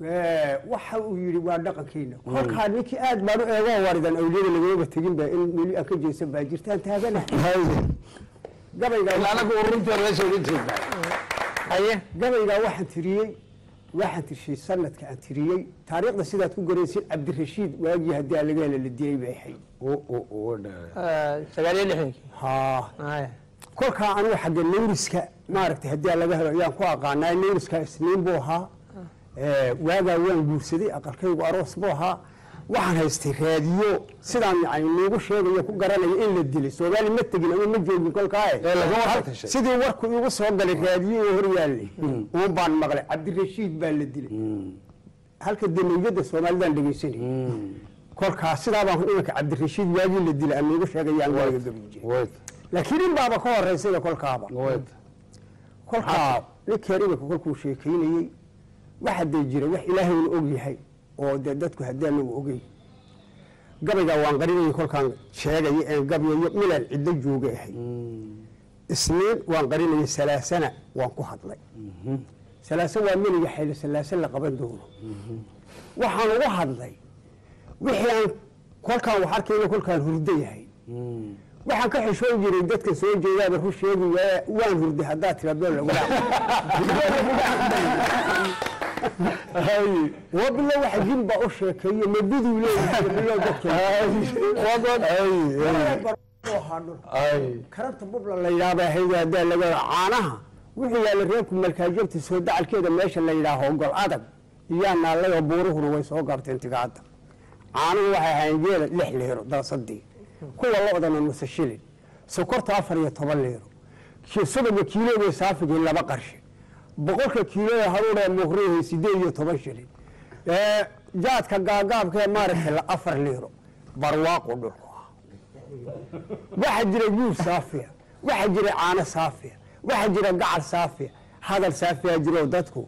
Eh, waxa uu yidhi waa dhaqankeena kolkaa ninkii aad baan u eegoo waridan awliyada lagamaba tegin ba in weli aan ka jeesan baa jirtaan taagana gabaygaa waxaan tiriyey waxaan tirshay sanadka aan tiriyey. Taariikhda sidaad ku garaysid cabdirashiid waagii haddii aan laga hela la dilay bay ahayd. Ah, kolkaa anigu xagga nayriska maaragtay haddii aan laga helo ayaan ku aqaanaa nayriska isniin buu ahaa. Eh, waagaa waan guursaday aqalkaygu aroos buu ahaa waxaan haystay raadiyo sidaan yani niigu sheegayo ku garanaya in la dilay. Soomaali ma tegin ama ma joogin kolkaae sidii warku igu soo galay raadiyo oo hor yaallay uun baan maqlay cabdirashiid baa la dilay. Halka danaygada soomaalidaan dhegaysanay kolkaa sidaa baan imanka cabdirashiid waagii la dilay ama igu sheegayaan waaga laakiin in baaba ka horeysayba kolkaaba. Kolkaa ninkeer iminka kolkuu sheekaynayey waxa dee jira wax ilaahayna og yahay oo dee dadku haddaanagu ogey gabaygaa waan qarinayay kolkaan sheegaya een gabyayo milan cidlo jooga ahay. Isniin waan qarinayay salaasana waan ku hadlay. Salaaso waa meliga xaylo salaaso la qaban doono. Waxaan ugu hadlay wixii aan kolkaan wax arkayna kolkaan hurdo yahay. Waxaan ka xishoon jiray dadka soo jeedaaba ru sheegaya waan hurday haddaad tira lagu wabilo wax jin baa u sheekeeye mabiduu leeyahay karanta bubla la yidhaahba ahayd haddaa laga caanaha. Wuxuu yaalla reerku malkaajabta soo dacalkeeda meesha la yidhaaho gol adag. Iyaa naallay oo buuruhuna way soo gaabteen tigaadda. Caanuhu waxay ahayn geela lix liiro daasadii kuwa lo-dana nuse shilin. Sokorta afar iyo toban liiro. Subaga kiilooda saafigii laba qarshe boqolka kiilooda haruuree muqrihi sideed iyo toban shilin. Jaadka gaagaabkee maaragtay afar liiro barwaaqu dhulku ah waxaa jira guur saafiya waxaa jira caano saafiya waxaa jira gacal saafiya hadal saafiya jiro dadku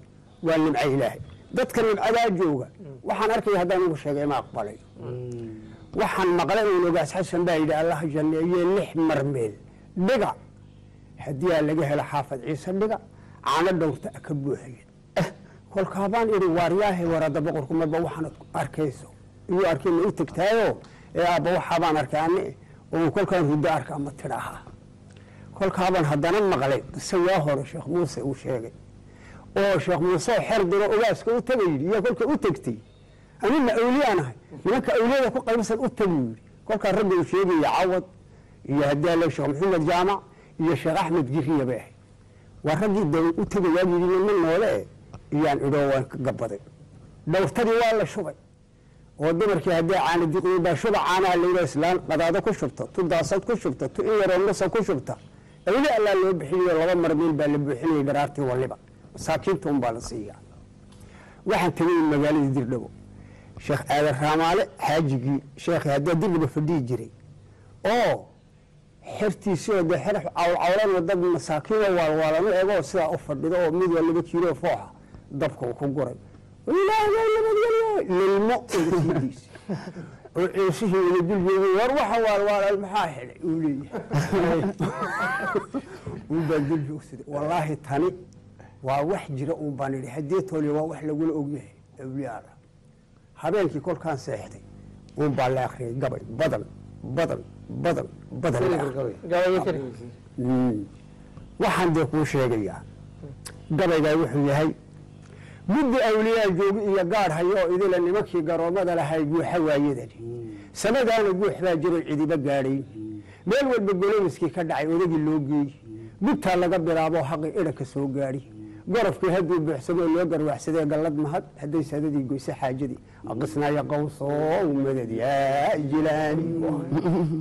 waa nimco ilaahay. Dadka nimcadaa jooga waxaan arkaya haddaan ugu sheegay ma aqbalayo waxaan maqlay uun ogaas xasan baa yidhi allah janneeye lix marmeel dhiga. Haddii aa laga helo xaafad ciise dhiga caano dhowrta ka buuxaya kolkaabaan idhi waaryaahe warada boqorku marba waxaanad arkayso. Iyuu arkay ma u tegtaayo? Ee aabba waxaabaan arkay ani. Oo kolkaan huddo arka ama tidhahaa kolkaabaan haddana maqlay qiso waa hore sheekh muuse uu sheegay. Oo sheekh muuse oo xer diro ogaaska u tagay yidhi iyo kolka u tegtay. Anina awliyaan ahay. Nimanka awliyada ku qaybsan u tagu yidhi. Kolkaa ragga uu sheegaya cawad iyo haddii le sheekh maxamed jaamac iyo sheekh axmed giriya bay ahayd waa raggii da u tegayaa yidhi nima noole iyaan idhoo waan ka gabaday dhowrtadii waa la shubay. Oo dumarkii haddii caana diqdi baa shuba caanaha layidha islaan qadaado ku shubta tu daasad ku shubta tu in yaroo nusa ku shubta. Awli allaa loo bixiyo laba marmiil baa la buuxinayay dharaartii waliba masaakiinta un baa la siiyaa. Waxaan tegay magaaladii dirdhabo sheekh aadan raamaale xaajigii sheekhi haddaa dirdhabo fadhihi jiray. Oo xertiisii oo dee xer cawlcawlan dad masaakiinoo waalwaalano eegoo sidaa u fadhido oo mid waa laba kiilo fooxa dabka uu ku guray. Lilmo ogasiidiisa oo ceesihii wada war waxa waalwaalaal maxaa xidhay uu leeyahay. Unbaa dul joogsaday wallaahi tani waa wax jira uun baan idhi. Haddii tooliya waa wax lagula ogyahay awliyaada habeenkii kolkaan seexday uun baa la akriyay gabay badan badan badan badan la akhriyay. Mm. waxaan dee kuu sheegayaa. Gabaygaa wuxuu yahay guddi awliyaa joogi iyo gaadh hayo oo idila nimankii garoomada lahay guuxa waayadani samadaana guux baa jiro cidiba gaadhayn meel walba goloniskii ka dhacay odagii loo geeyey. Gudtaa laga bilaabo xaqi idhanka soo gaadhi gorofkii hadduu buuxsadoo loo garwaxsadee gallad mahad hadday sadadii goyse xaajadii. Aqisnaya qawsoo madad yaa jilaani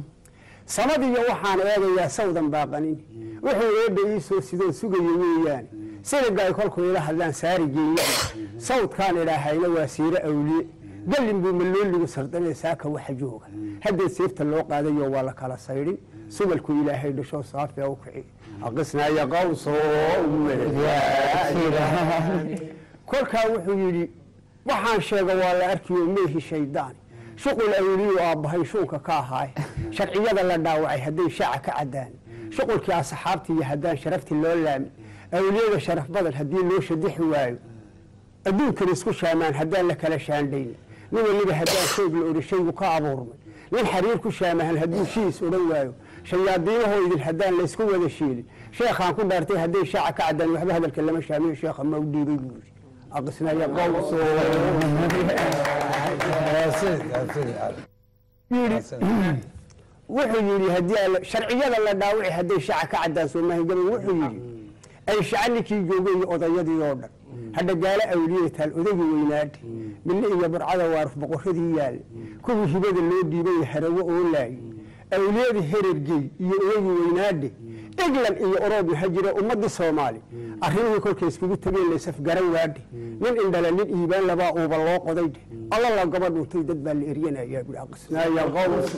samadiiyo waxaan eegayaa sawdan baaqanin. Wuxuu eebba ii soo sidoo sugaya weeyaan. Siligaay kolkuu ila hadlaan saari geeya sawdkaan idhaahayna waa siire awliye. Gallin buu malooligu sardanee saaka waxa jooga. Haddee seefta loo qaadayo waa la kala saydhin. Subalku ilaahay dhasho saafia u kici. Aqisnaya qawso kolkaa wuxuu yidhi waxaan sheega waa la arkiyo meehi shaydaan shuqul awliyu aabbahay shuunka ka ahaaye sharciyada la dhaawacay hadday shaaca ka caddaan. Shuqulkii asxaabtii iyo haddaan sharaftii loo laamin awliyada sharaf badan haddii loo shadixi waayo. Adduunkan isku shaamaan haddaan la kala shaandhayn. Nin waliba haddaan shoog la odhi shaygu ka abuurmay. Nin xariir ku shaamahan hadduu shiis odhan waayo. Shayaadiinahoo idin haddaan laysku wada shiilin sheekhaan ku dhaartay hadday shaaca ka caddaan waxba hadalka lama shaamiyo sheekha ma u dhiibay buu yidhi. Aqisnaya qowso wuxuu yidhi haddii alla- sharciyada la dhaawici hadday shaaca ka caddaan soomahi gaban wuxuu yidhi ay shaca ninkii joogay iyo odayadii oo dhan hadha gaalo awliye taal odagii weynaadhe mille iyo burcada waaruf boqoradii yaal kuwii hibada loo dhiibay harawo oo laayay awliyadii herergey iyo odagii weynaadhe england iyo oroob maxaa jira? Ummadii soomaali. Arrimihii kolkay iskugu tageen laysaf garan waadhe nin indhala nin iibaan labaa uuba loo qoday dhe alla la gaba dhuntay dad baa la eryanayaa bui aqisnaaya qaws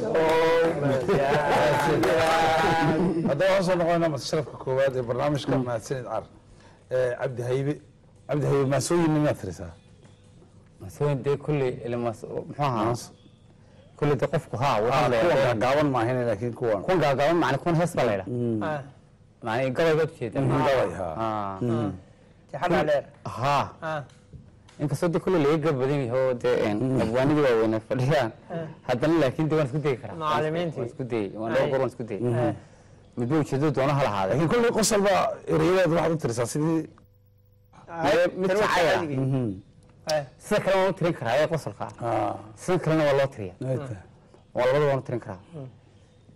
haddaba waxaan soo noqonaa masharafka koowaad ee barnaamijka mahadsanid car. Cabdi haybe cabdi haybe maasooyinna miyaad tirisaa masooyin dee kulley muxuu ahaa Kulley dee qofku haa wuu kuwa hadlaya gaagaaban maahine laakiin kuwan kuwan gaagaaban macni kuwan hees baa la yidhaa Ah, macni gabay baad ujeeda gabay, ha. Inkastoo de kulle laga gab badan yahay oo dee abwaanidii waaweynay fadhiyaan haddana laakiin de waan isku dayi karaa Macallimiintii. waan isku dayey waan dhowr goor waan isku dayey midba ujeedadu doona ha lahaade laakiin kullii qosol baa erayadeeda waxaad u tirisaa sidii mid tarwada ah. Eh, sida kale waan u tirin karaa ee qosolka ah. Ah, sida kalena waa loo tiriya waa labada waan u tirin karaa.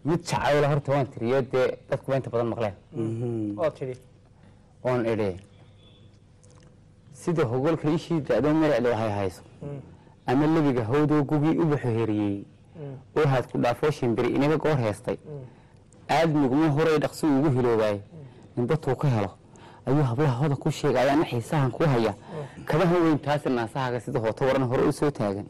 Mid jacayla horta waan tiriyo dee dadku inta badan maqleen. Oon idhi sida hogolka ishii da-do mericda waxay hayso ama lebiga hawdoo gugii u baxo heriyey oo haad ku dhaafoo shimbiri inaga goor heestay aadmiguma horay dhaqsi ugu hiloobaay ninbatuu ka helo. Ayuu hablaha hoda ku sheegaya ana xiisahan ku haya kabaha weyn taasi naasahaaga sida hooto waran hore u soo taagan.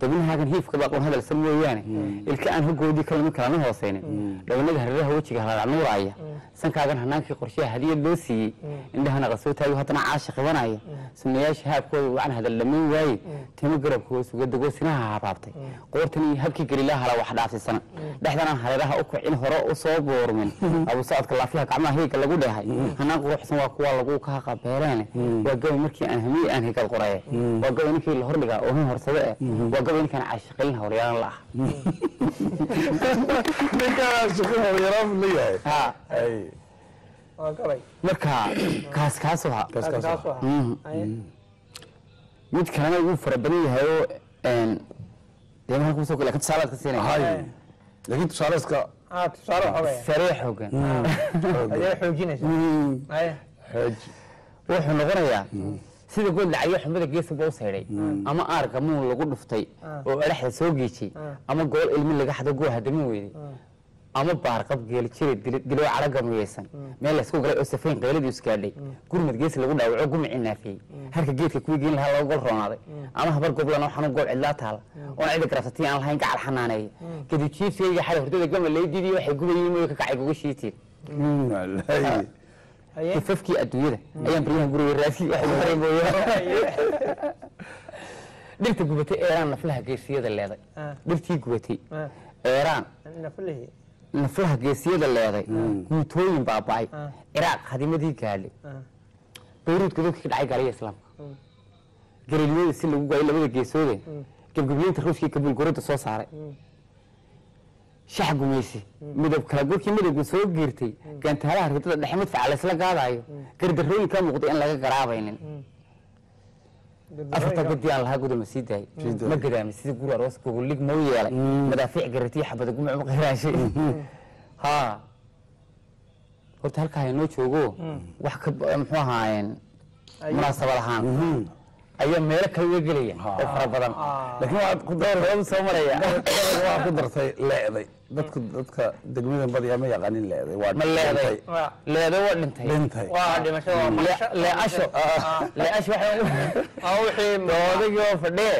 Dabnahaagan hiifka baaqoon hadalsan mooyaane ilka aan hogoodii kalama kalana hooseynin dhabanada hareeraha wejiga halaac nuuraaya sankaagan hanaankii qorshaha hadiyad loo siiyey. Indhahana qasoo taago haddana caasha qabanaya sunayaasha haabkooda wacan hadal dhammayn waaye. Timo garabkooda suga degoo sinaha habaabtay. Qoortan iyo habkii gelilaa hala wax dhaafsisana dhexdanaan hareeraha u kicin hore u soo boormin abu socodka laafyaha gacmaha heyga lagu dheehay hanaan quruxsan waa kuwa lagu ka qabeeleene waa gabay markii aan hamiye aan hegal qoraye waa gabay ninkii la hordhigaa oo hin horsade eh. Waa gabay ninkaan hawryaalan la ah. Ha, marka kaas kaas waa kaas kaas kaas ah. waa Ay, mid kalena wuu fara badan yahay oo een, dee maxaan ku soo kale laakiin tusaalaad ka siinaya. Laakiin tusaaleeska tusaale xogaya saree xoogan wuxuu noqonayaa sida good lacagyo xumada geesaba u saydhay ama aarga muun lagu dhuftay oo adhaxda soo geejay ama gool ilmi laga xado goo hadama weyday ama baarqab geeljire diloo caraga muyaysan meel laysku galay oo safayn qayladii isgaadhay gurmad gees lagu dhaawaco gumicii naafiyey. Harka geedka kuwii geen lahaa laga gol roonaaday ama habar goblan oo xanuun goob cidlaa taala oon cidi garabsatii aan lahayn gacal xanaaneeya gadijiifkayga xalay hurdada gama laydidii waxay gubayeen mooy ka kacay guga shiitiin kifafkii adduunyada. Ayaan baryahan guriga raasi wax ugu haray mooyaane dhirta gubatay eeraan naflaha geesiyada leeday. Ah. dhirtii gubatay Ah, eeraan naflaha geesiyada leeday. Guutooyin baaba'ay Ah. ciraaq hadimadii gaadhay Ah. bayruud godobkii ka dhacay gaaliya islaamka galiiliyada si lagu gaayay labada geesoode. Gebgebiyeynta ruushkii kabuulgorada soo saaray shax gumaysi. Midab kala gorkii midabku soo giirtay. Gantaalaha ridada dhexe madfaca laysla gaadaayo gardarooyin ka muuqday in laga garaabaynin. Afarta gadi aan lahaa gudama sii daayay. Ma gadaamay sidii guri aroos gogolig mau yeelay. Madaafiic garatiya xabada gumuc ma qiraashay ha. Horta halkaa inoo joogo. Wax ka muxuu ahaayeen? Munaasabad ahaan ayaa meelo kale uga gelaya. Oo fara badan. Laakiin waxaad ku soo maraya. Waa ku dartay leeday dadku dadka degmadan badiyaa ma yaqaanin leeday waa ma leeday. leeday waa dhintay. Dhintay. Waa dhimashada waa maqasho leecasho leecasho waa wixii odagii oo fadhee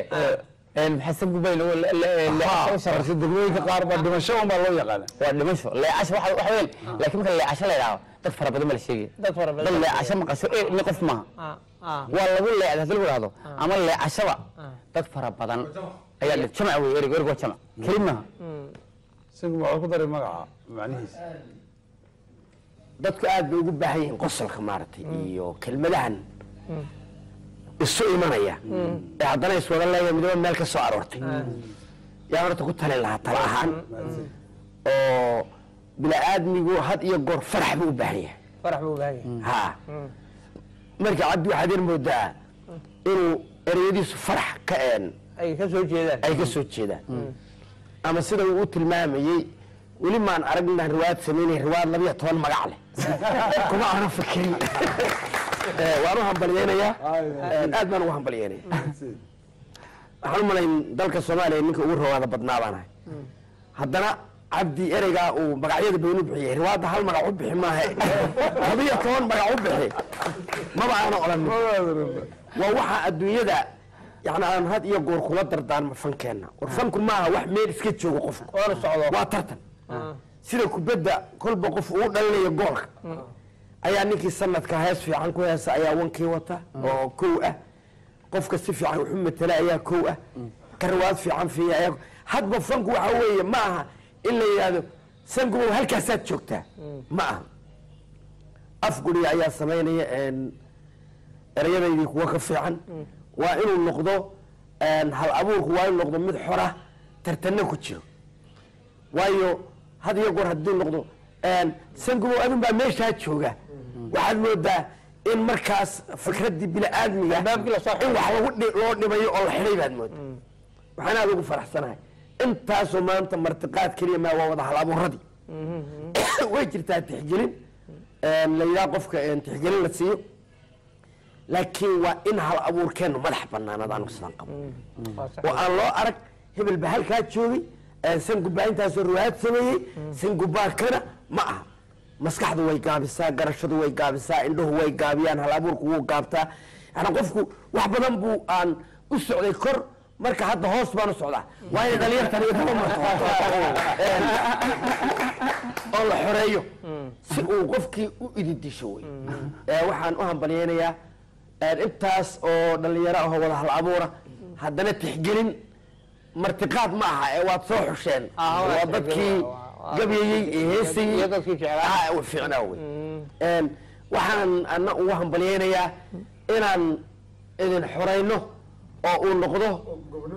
maxasan gubayn oo leecasho u sharashay degmooyinka qaar baa dhimasho unbaa loo yaqaana waa dhimasho. Leecasho waxa waxa weyn. Laakiin marka leecasho la yidhaahdo dad fara badan ma la sheegaya. Dad fara dad badan leecasho maqasho ee ni qof maaha. Ah ah. Waa lagu leecday haddii lagu dhahdo ama leecashaba dad fara badan ayaa jamac wey erig erig waa jamac. Keli maaha isagu waxaa ku daray magaca macnihiisa. Dadku aad bay ugu baahan yihiin qosolka maaragtay iyo kelmadahan. Isu imanaya. Ee haddana iswada leeya midaba meel ka soo aroortay. Yaa horta ku talin lahaa tala ahaan. Oo bini-aadmigu had iyo goor farax buu u baahan yahay. Farax buu baahan yahay. Ha. Marka cabdi waxaad yar moodaa inuu ereyadiisu farax ka een ay ka soo jeedaan ama sida uu u tilmaamayey weli maan aragna riwaayad samaynay riwaayad labiyo toban magac leh. Kuma aanan fikirin. Eh, waan u hambalyeynayaa Eh, aad baan ugu hambalyeynaya waxaan u malayn dalka soomaaliya ninka ugu rawaada badnaa baan ahay. Haddana cabdi ereygaa uu magacyada baynu bixiyey riwaayadda hal magac u bixi maaha. Labiyo toban magac u bixi. Maba aana odhan waa waxa adduunyada yani aan had iyo goor kula dardaarmo fankeenna. War fanku maaha wax meel iska joogo qofku waa tartan. Sida kubadda kolba qof uu dhalinayo goolka. Ayaa ninkii sanadka hees fiican ku heesa ayaa wankii wata oo kow ah. Qofka si fiican wuxu matela ayaa kow ah. Karwaad fiican fiiya ayaa hadba fanku waxa weeye ma aha in la yidhaahdo sangubow halkaasaad joogtaa. Ma aha. Afguriga ayaa samaynaya ereyadaydii kuwa ka fiican waa inuu noqdo hal abuurku waa inuu noqdo mid xora tartanna ku jiro. Waayo had iyo goor haddii noqdo een, sangubow adun baa meeshaa jooga. Waxaad moodaa in markaas fikraddii bini-aadmiga in wax loo dhimayo oo la xidhay baad moodaa. Waxaan aada ugu faraxsanahay. Intaasoo maanta martiqaad keliya maa waa wada hal abuuradii. Way jirtaa tixgelin. Een, la yidhaha qofka tixgelin la siiyo laakiin waa in hal abuurkeennu madax banaanad anigu sidaan qabo. Oo aan loo arag hebel ba halkaa joogay een, sangubaa intaasoo riwaayad sameeyey. Sangubaakana ma aha. Maskaxdu way gaabisaa garashadu way gaabisaa indhuhu way gaabiyaan hal abuurku wuu gaabtaa. Yani qofku wax badan buu aan u socday kor marka hadda hoos baan u socdaa. Waa inay dhalinyartan iyo kaba marto. Een, oo la xoreeyo. Si uu qofkii u ididisho wey waxaan u hambalyeynayaa intaas oo dhalinyaro ahoo wada hal abuura haddana tixgelin. Martiqaad ma aha ee waad soo xusheen. Ah, waa dadkii gabyayey ee heesayey. Ah, fiicnaa wey Een, waxaan ana ugu hambalyeynayaa inaan idin xorayno oo uu noqdo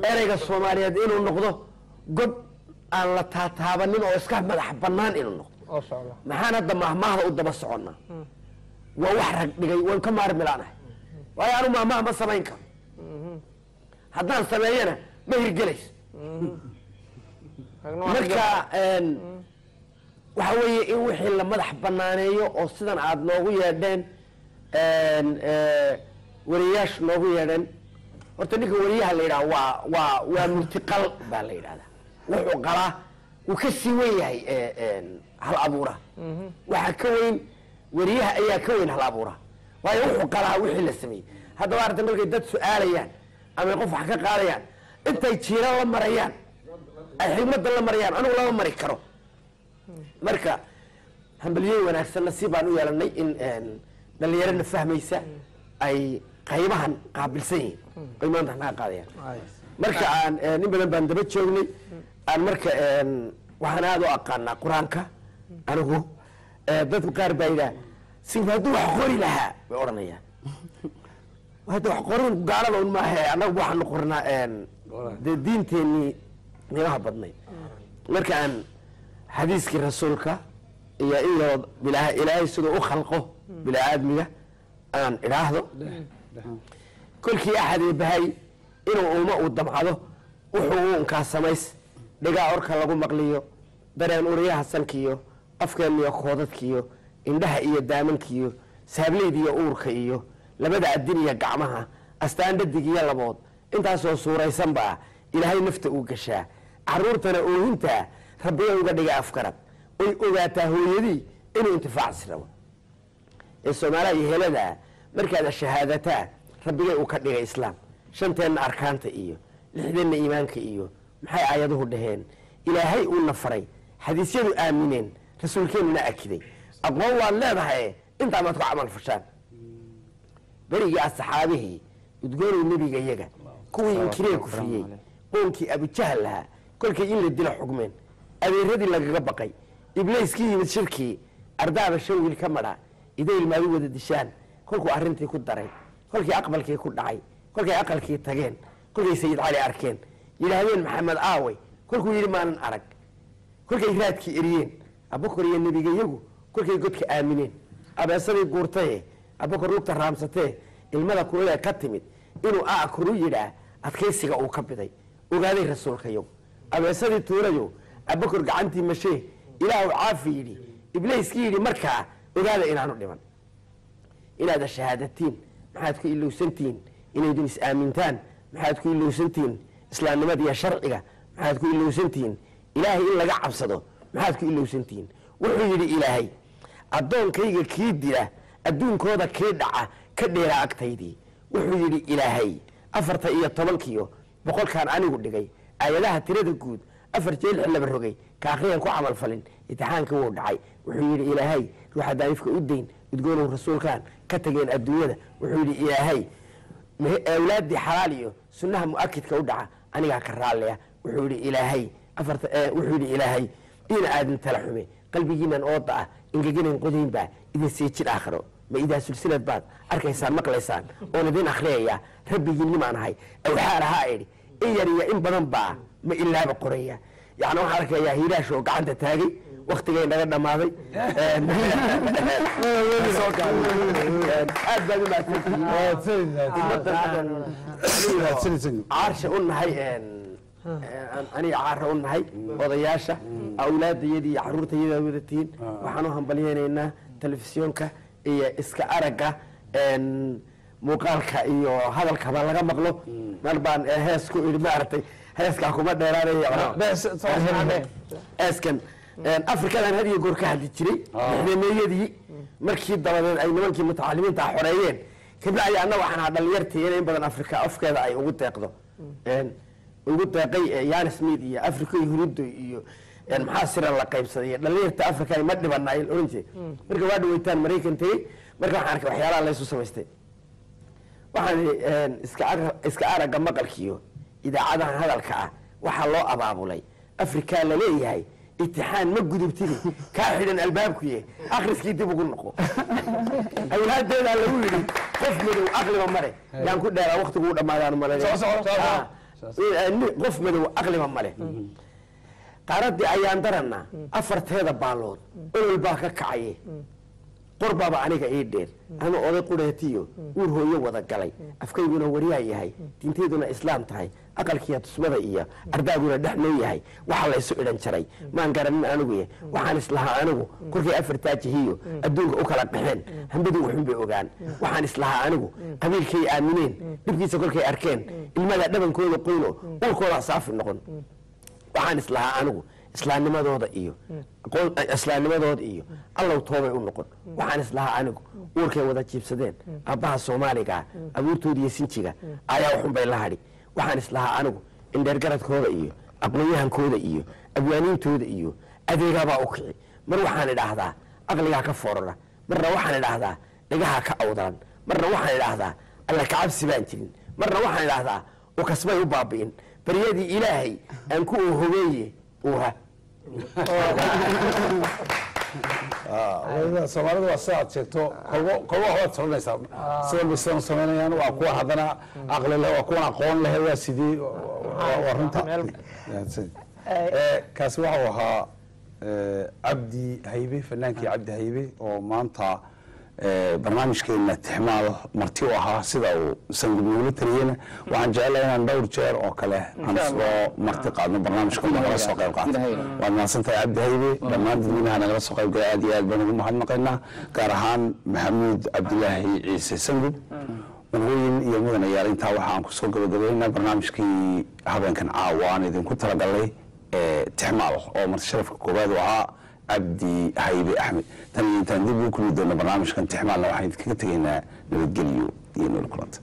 ereyga soomaaliyeed inuu noqdo god aan la taataabanin oo iska madax bannaan inuu noqdo. Maxaan hadda mahmaahda u daba soconnaa? Waa wax rag dhigay waan ka maarmilaanahay waayo anu mahmaha ma samayn karo. Haddaan sameeyana ma hirgelayso. Marka een, waxa weeye in wixii la madax banaaneeyo oo sidan aad noogu yeedheen een, ee, wariyayaasha noogu yeedheen horta ninka wariyaha la yidhaha waa waa waa multiqal baa la yidhahdaa. Wuxuu qalaa wuu ka sii wen yahay hal abuura. Waxaa ka weyn wariyaha ayaa ka weyn hal abuura waayo wuxuu qalaa wixii la sameeyey haddaba aragta markay dad su'aalayaan ama qof wax ka qaadayaan intay jiira la marayaan ay xigmadda la marayaan anigu lama mari karo. Marka hambalyeey wanaagsan nasiib baan u yeelanay in een, dhallinyarana fahmaysa ay qaybahan qaabilsan yihiin ay maanta naga qaadayaan. Marka aan in badan baan daba joognay aan marka waxaan aada u aqaanaa qur'aanka anigu dadku qaar baa yidhaha sinku hadduu wax qori lahaa bay odhanayaan. Hadda wax qorin gaalada un maahe annagu waxaanu qornaa dee diinteenii qiimaha badnay marka aan xadiiskii rasuulka iyo in ilaahay siduu u khalqo bilaa-aadmiga aan idhaahdo kolkii axad bahay inuu uma uu damcado wuxuu u unkaa samays dhigaa orka lagu maqliyo dareen uriyaha sankiyo afkeeniyo koodadkiyo indhaha iyo daamankiyo saableyd iyo uurka iyo labada adin iyo gacmaha astaan dhadig iyo labood intaasoo suuraysanba ah ilaahay nafta uu gashaa. Caruurtana oohintaa rabbiga uga dhiga afkarad. Oy ogaataa hooyadii inuu intifaacsi rabo. Ee soomaaliya iyo heladaa markaad shahaadataa rabbigay uu ka dhigay islaam. Shanteenna arkaanta iyo lixdeenna iimaanka iyo maxay aayaduhu dhaheen? Ilaahay uuna faray xadiisyadu aamineen rasuulkeennuna akiday aqoon waad leedahay intaa maad ku camal fashaan berigii asxaabihii udgoonay nebiga iyaga kuwii inkiree kufriyey qoonkii abujahal lahaa kolkay in la dila xugmeen adeeradii lagaga baqay ibliiskii yimid shirkii ardaaba shan wiil ka madha idayl maadu wada dishaan kolkuu arrintii ku daray kolkii aqbalkii ku dhacay kolkay aqalkii tageen kolkay sayid cali arkeen yidhaahdeen maxamed aawey kolkuu yidhi maanan arag kolkay raadkii eriyeen abakor iyo nebiga iyagu kolkay godka aamineen abeesadii guurtaye abakor lugta raamsatee ilmada kulada ka timid. Inuu aa koru yidhaa adkaysiga uu ka biday. Ogaaday rasuulka iyagu abeesadii tuulayo abakor gacantii mashee ilaahu caafi yidhi. Ibliiskii yidhi markaa ogaada inaanu dhiman. Inaad shahaadatiin maxaad ku ilowsantihiin inaydun is-aamintaan maxaad ku ilowsantihiin islaamnimada iyo sharciga maxaad ku ilowsantihiin ilaahay in laga cabsado maxaad ku ilowsantihiin wuxuu yidhi ilaahay addoonkayga kii dila adduunkooda kii dhaca ka dheera agtaydii wuxuu yidhi ilaahay afarta iyo tobankiyo boqolkaan anigu dhigay aayadaha tirada guud afar jeel laba rogay ka akhriyaan ku camal falin imtixaanka wuu dhacay. Wuxuu yidhi ilaahay ruuxa daa'ifka u dayn udgoonow rasuulkaan ka tageen adduunyada. Wuxuu yidhi ilaahay awlaaddii xalaal iyo sunnaha mu'akidka u dhaca anigaa ka raalliya wuxuu yidhi ilaahay afarta wuxuu yidhi ilaahay ina aadin tala xume qalbigiinan ooda ah ingeginayn qodayn baa idin sii jir aakhiro. Ma idaa sulsilad baad arkaysaan maqlaysaan oon idin akhriyaya rabbigiin nimaan ahay. Awxaa lahaa idhi in yar iyo in badan baa ma ilaaba qoraya yani waxaan arkayaa hiiraash oo gacanta taagay waktigay naga dhammaaday. Aad baad u mahadsantihiin ummaddan aan caarsha u nahay aniga caara u nahay odayaasha awlaadayadii iyo caruurtayada wadatiin. Waxaan u hambalyeynaynaa telefisyoonka iyo iska aragga muuqaalka iyo hadalkaba laga maqlo. Mar baan eh, hees ku idhi maaragtay heeskaa kuma dheeraanaya eeskan een, afrikadan had iyo goor ka hadli jiray. Madameeyadii markii dabadeed ay nimankii mutacalimiinta ah xoreeyeen ayaa anna waxaan dhalinyarteena in badan afrika afkeeda ay ugu deeqdo. Een, ugu deeqay eh, yan smith iyo africa iyo hurido iyo een, maxaa sira la qaybsaday? Dhalinyarta afrika ay ma dhibana oran jiray. Marka waa dhaweytaan maraykan tegey marka waxaan arkay waxyaalaha laysu samaystay. Waxaan een, iska ar- iska aragga maqalkiyo idaacadahan hadalka ah waxaa loo abaabulay. Afrikaa la leeyahay itixaan ma gudubtini. Kaa xidhan albaabkuye akhriskii dib ugu noqo. Awlaadeedaa lagu yidhi qof madow aqliba male yaan ku dheeraa waktiguu dhammaadaan male qof madow aqliba male. Qaaradii ayaan darana afarteeda baalood olol baa ka kacaye qorbaaba aniga ii dheer. Ama oday qureetiyo uur hooyo wada galay. Afkayguna waryaa yahay. Diintayduna islaam tahay. Aqalkiiya tusmada iyo ardaaguna dhex noo yahay. Waxa la isu idhan jaray. Maan garanin anigu ye waxaan islahaa anigu. Korkay afartaa jihiyo adduunka u kala qaxeen hambadu waxun bay ogaan. Waxaan islahaa anigu. Qabiilkay aamineen dhibkiisa kolkay arkeen. Ilmada dhabankooda qoyno uurkooda saafi noqon. Waxaan islahaa anigu islaamnimadooda iyo islaamnimadooda iyo allow toobay u noqon. Waxaan islahaa anigu uurkay wada jiibsadeen. Aabbaha soomaaliga abuurtooda iyo sinjiga ayaa waxun bay la hadhi. Waxaan islahaa anigu indheergaradkooda iyo aqoonyahankooda iyo abwaaniintooda iyo adeegaabaa u kici. Mar waxaan idhaahdaa aqligaa ka foorara. Marna waxaan idhaahdaa dhagahaa ka awdaan marna waxaan idhaahdaa alla kacabsi baan jirin. Marna waxaan idhaahdaa u kasbay u baabi'in. Baryadii ilaahay aan ku hogeeye uha soomaalida waa sidaad sheegto kolba waxbaad soconaysaa sidan u samaynayaan waa kuwa haddana aqli leh waa kuwan aqoon leh waa sidii Eh, kaasi waxau ahaa eh, cabdi haybe fanaankii cabdi haybe oo maanta eh, barnaamijkeena tixmaal marti u ahaa sida uu sangub noola taliyena waxaan jecelahay inaan dhowr jeer oo kale aan soo marti qaadno barnaamijka nagala soo qayb qaato waad mahadsantahay cabdi haybe dhammaan dadweynaha nagala soo qayb galay aad iyo aad baan ugu mahadnaqaynaa gaar ahaan maxamuud cabdilaahi ciise sangub. Madaxweyne iyo mudanayaal intaa waxa aan ku soo gabagabaynaa barnaamijkii habeenkan caawa aan idinku talagalay ee tixmaal oo marti sharafka koowaad u ahaa cabdi haybe axmed tan intaan dib ugu kulmi doono barnaamijkan tixmaalna waxaan idinkaga tegaynaa nabadgelyo iyo nool kulanta